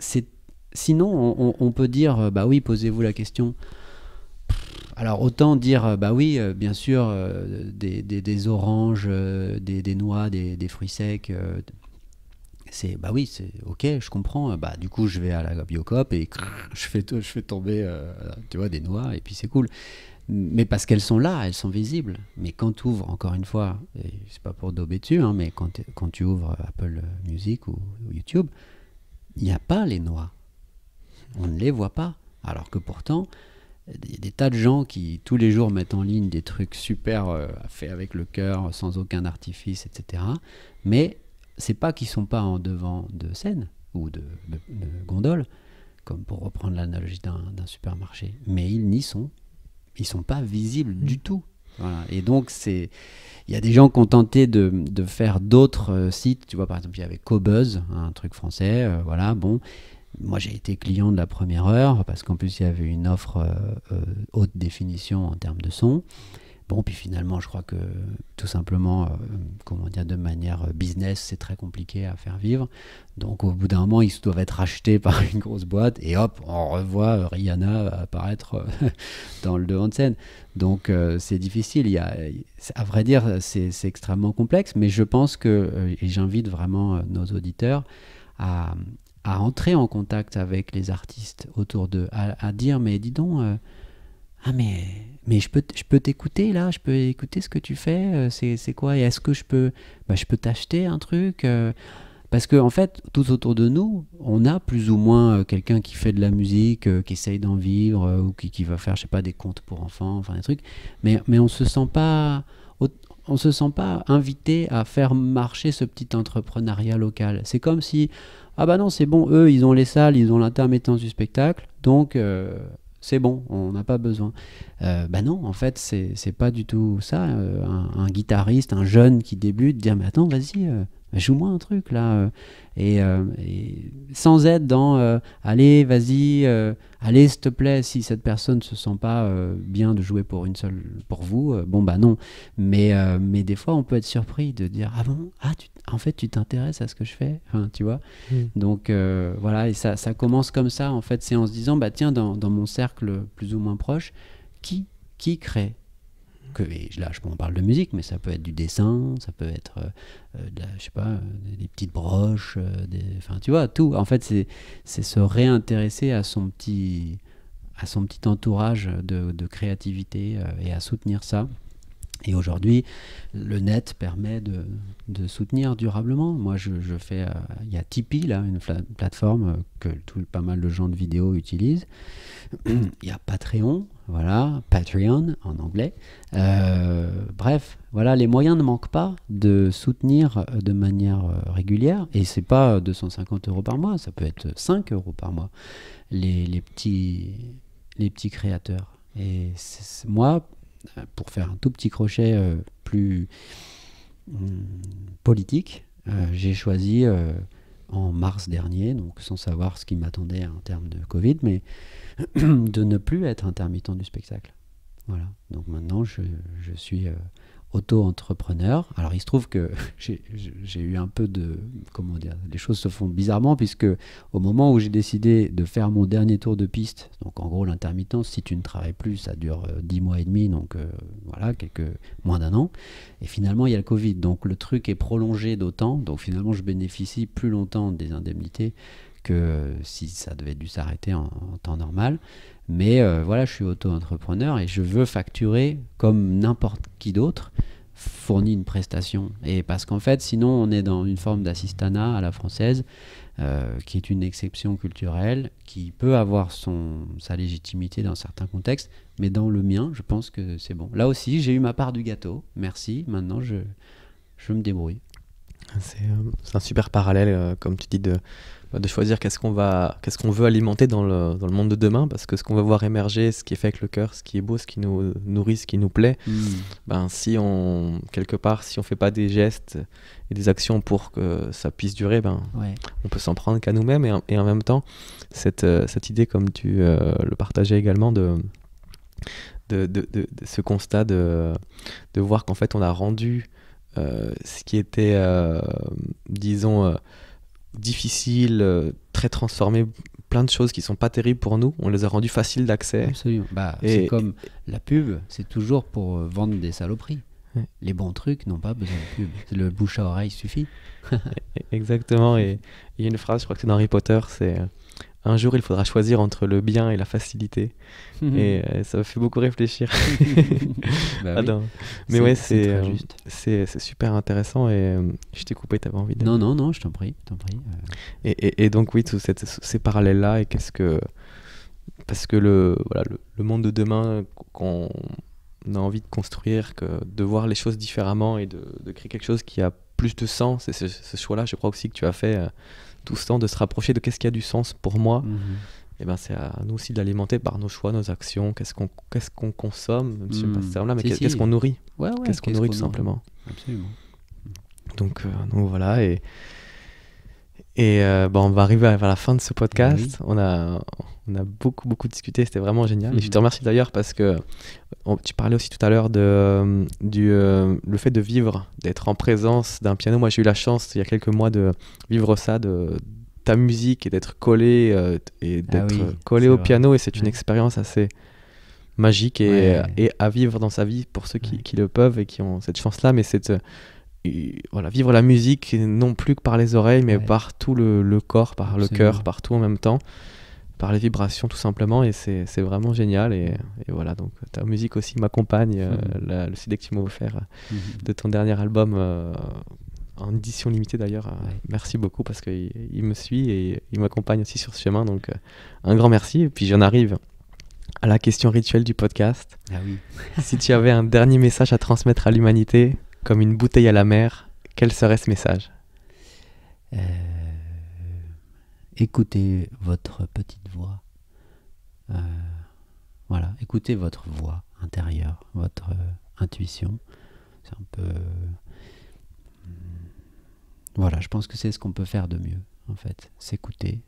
c'est sinon on, peut dire euh, bah oui, posez-vous la question. Alors autant dire euh, bah oui, euh, bien sûr, des, oranges, des, noix, des, fruits secs. c'est bah oui, c'est ok, je comprends. Bah du coup, je vais à la biocop et je fais je fais tomber tu vois des noix et puis c'est cool. Mais parce qu'elles sont là, elles sont visibles. Mais quand tu ouvres, encore une fois, c'est pas pour dober dessus, hein, mais quand, quand tu ouvres Apple Music ou YouTube, il n'y a pas les noix. On ne les voit pas. Alors que pourtant, il y a des tas de gens qui tous les jours mettent en ligne des trucs super euh, faits avec le cœur, sans aucun artifice, etc. Mais c'est pas qu'ils sont pas en devant de scène ou de, de- de gondole, comme pour reprendre l'analogie d'un d'un supermarché. Mais ils n'y sont. Ils sont pas visibles du tout. Et donc, c'est. Il y a des gens qui ont tenté de, faire d'autres euh, sites. Tu vois, par exemple, il y avait Cobuzz, un truc français. euh, voilà, bon. Moi, j'ai été client de la première heure parce qu'en plus, il y avait une offre euh, haute définition en termes de son. Bon, puis finalement, je crois que tout simplement, euh, comment dire, de manière business, c'est très compliqué à faire vivre. Donc au bout d'un moment, ils doivent être rachetés <laughs> par une grosse boîte et hop, on revoit Rihanna apparaître <laughs> dans le devant de scène. Donc c'est difficile. Il y a, à vrai dire, c'est extrêmement complexe, mais je pense que, et j'invite vraiment nos auditeurs à, entrer en contact avec les artistes autour d'eux, à, dire, mais dis donc ah mais mais je peux je peux t'écouter là je peux écouter ce que tu fais euh, c'est, quoi et est-ce que je peux bah, je peux t'acheter un truc euh, parce que en fait tout autour de nous on a plus ou moins euh, quelqu'un qui fait de la musique qui essaye d'en vivre ou qui, qui, va faire je sais pas des contes pour enfants enfin des trucs mais mais on se sent pas on se sent pas invité à faire marcher ce petit entrepreneuriat local. C'est comme si ah bah non c'est bon eux ils ont les salles ils ont l'intermittence du spectacle donc c'est bon, on n'a pas besoin. Euh, bah non, en fait, c'est pas du tout ça. Euh, un, guitariste, un jeune qui débute, dire Mais attends, vas-y, euh, joue-moi un truc là. Et, sans être dans Allez, vas-y, allez, s'il te plaît, si cette personne se sent pas bien de jouer pour une seule, pour vous, bon bah non. Mais, mais des fois, on peut être surpris de dire Ah bon, ah, tu, en fait, tu t'intéresses à ce que je fais, tu vois. Mm. Donc euh, voilà, et ça, ça, commence comme ça, en fait, c'est en se disant, bah tiens, dans, dans, mon cercle plus ou moins proche, qui, qui crée que, là, je, on parle de musique, mais ça peut être du dessin, ça peut être, euh, euh, je sais pas, des, petites broches, enfin, tu vois, tout. En fait, c'est se réintéresser à son petit, à son petit entourage de, créativité et à soutenir ça. Et aujourd'hui, le net permet de, soutenir durablement. Moi, je, fais. Euh, il y a Tipeee, là, une plateforme euh, que tout, pas mal de gens de vidéos utilisent. <clears throat> Il y a Patreon, voilà, Patreon en anglais. Euh, bref, voilà, les moyens ne manquent pas de soutenir de manière régulière. Et c'est pas 250 euros par mois, ça peut être 5 euros par mois, les, les petits, les petits créateurs. Et moi, pour faire un tout petit crochet euh, plus hum, politique, euh, j'ai choisi euh, en mars dernier, donc sans savoir ce qui m'attendait en termes de Covid, mais <clears throat> de ne plus être intermittent du spectacle. Voilà. Donc maintenant, je, je suis auto-entrepreneur. Alors il se trouve que <laughs> j'ai eu un peu de... Comment dire Les choses se font bizarrement puisque au moment où j'ai décidé de faire mon dernier tour de piste, donc en gros l'intermittence, si tu ne travailles plus, ça dure 10 euh, mois et demi, donc euh, voilà, quelques moins d'un an. Et finalement il y a le Covid, donc le truc est prolongé d'autant, donc finalement je bénéficie plus longtemps des indemnités que si ça devait dû s'arrêter en, temps normal. Mais euh, voilà, je suis auto-entrepreneur et je veux facturer comme n'importe qui d'autre fournit une prestation. Et parce qu'en fait, sinon, on est dans une forme d'assistanat à la française, euh, qui est une exception culturelle, qui peut avoir son, sa légitimité dans certains contextes, mais dans le mien, je pense que c'est bon. Là aussi, j'ai eu ma part du gâteau. Merci. Maintenant, je, je me débrouille. C'est euh, un super parallèle, comme tu dis, de choisir qu'est-ce qu'on va, qu'est-ce qu'on veut alimenter dans le, dans le, monde de demain, parce que ce qu'on va voir émerger, ce qui est fait avec le cœur, ce qui est beau, ce qui nous nourrit, ce qui nous plaît, hmm. ben si on quelque part, si on fait pas des gestes et des actions pour que ça puisse durer, ben on peut s'en prendre qu'à nous-mêmes et, et, en même temps cette, euh, cette idée, comme tu euh, le partageais également, de de, de, de, ce constat de, de voir qu'en fait on a rendu euh, ce qui était, disons, difficile, euh, très transformé, plein de choses qui sont pas terribles pour nous, on les a rendues faciles d'accès. Absolument. Bah, c'est comme la pub, c'est toujours pour euh, vendre des saloperies. Les bons trucs n'ont pas besoin de pub. Le bouche à oreille suffit. <laughs> Exactement. Et il y a une phrase, je crois que c'est dans Harry Potter, c'est euh, un jour il faudra choisir entre le bien et la facilité. Mhm. et euh, ça me fait beaucoup réfléchir. <laughs> bah <laughs> Mais ouais, euh, c'est super intéressant et euh, je t'ai coupé, t'avais envie de... Non, non, non, je t'en prie. prie et, et, et, donc oui, tous ces parallèles-là et qu'est-ce que... Parce que le, voilà, le, monde de demain qu'on a envie de construire, que de voir les choses différemment et de, de créer quelque chose qui a plus de sens, et ce, ce choix-là, je crois aussi que tu as fait tout ce temps de se rapprocher de qu'est-ce qui a du sens pour moi. Mhm. Et ben c'est à nous aussi d'alimenter par nos choix, nos actions, qu'est-ce qu'on qu'est-ce qu'on consomme, même si pas ce terme-là, mais qu'est-ce qu'on nourrit? qu'est-ce qu'on nourrit tout simplement. Absolument. Donc, euh, donc voilà, et, Et euh, bah, on va arriver à la fin de ce podcast. On, a, on a beaucoup, beaucoup discuté. C'était vraiment génial. Et je te mhm. remercie d'ailleurs parce que tu parlais aussi tout à l'heure de euh, du, euh, le fait de vivre, d'être en présence d'un piano. Moi, j'ai eu la chance, il y a quelques mois, de vivre ça, de ta musique et d'être collé et ah collé au piano. Et c'est une expérience assez magique et, et, à vivre dans sa vie pour ceux qui, qui, le peuvent et qui ont cette chance-là. Mais voilà, vivre la musique non plus que par les oreilles, mais par tout le, corps, par le cœur, partout en même temps, par les vibrations tout simplement, et c'est vraiment génial. Et, voilà, donc ta musique aussi m'accompagne, euh, mhm. le CD que tu m'as offert euh, mhm. de ton dernier album. Euh, en édition limitée d'ailleurs, merci beaucoup parce qu'il il me suit et il m'accompagne aussi sur ce chemin. Donc un grand merci. Et puis j'en arrive à la question rituelle du podcast. Ah oui. si tu avais un dernier message à transmettre à l'humanité, comme une bouteille à la mer, quel serait ce message? Euh, Écoutez votre petite voix. Euh, voilà, écoutez votre voix intérieure, votre euh, intuition. C'est un peu. Voilà, je pense que c'est ce qu'on peut faire de mieux, en fait. S'écouter.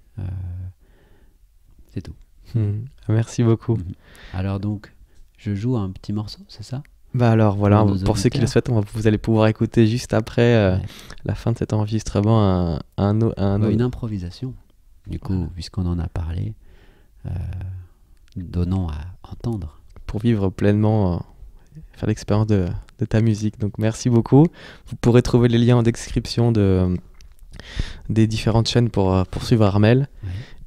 c'est tout. Hmm. Merci beaucoup. Mhm. Alors donc, je joue un petit morceau, c'est ça? Bah alors voilà, pour ceux qui le souhaitent, vous allez pouvoir écouter juste après euh, la fin de cet enregistrement un, un, une improvisation. Du coup, puisqu'on en a parlé, euh, donnons à entendre. Pour vivre pleinement, euh, faire l'expérience de, de, ta musique. Donc merci beaucoup. Vous pourrez trouver les liens en description de, des différentes chaînes pour, pour suivre Armel.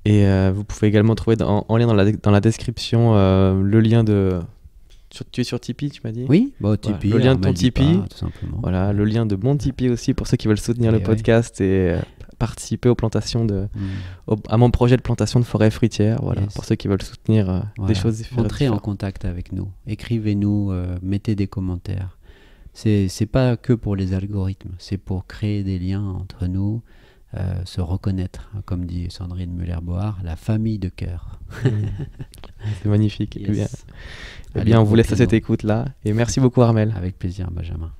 Et vous pouvez également trouver en lien dans la, dans la description le lien de tu es sur Tipeee, tu m'as dit Oui, bah, Tipeee. le lien de ton Tipeee. tout simplement. Voilà, le lien de mon Tipeee aussi pour ceux qui veulent soutenir le podcast et euh, participer aux plantations de, hmm. à mon projet de plantation de forêt fruitière. Voilà, pour ceux qui veulent soutenir euh, des choses différentes. Entrez en contact avec nous. Écrivez-nous, euh, mettez des commentaires. C'est pas que pour les algorithmes, c'est pour créer des liens entre nous. se reconnaître, comme dit Sandrine Muller-Board, la famille de cœur. <laughs> C'est magnifique. Eh bien, eh bien, on vous laisse à cette écoute-là. Et merci beaucoup, Armel. Avec plaisir, Benjamin.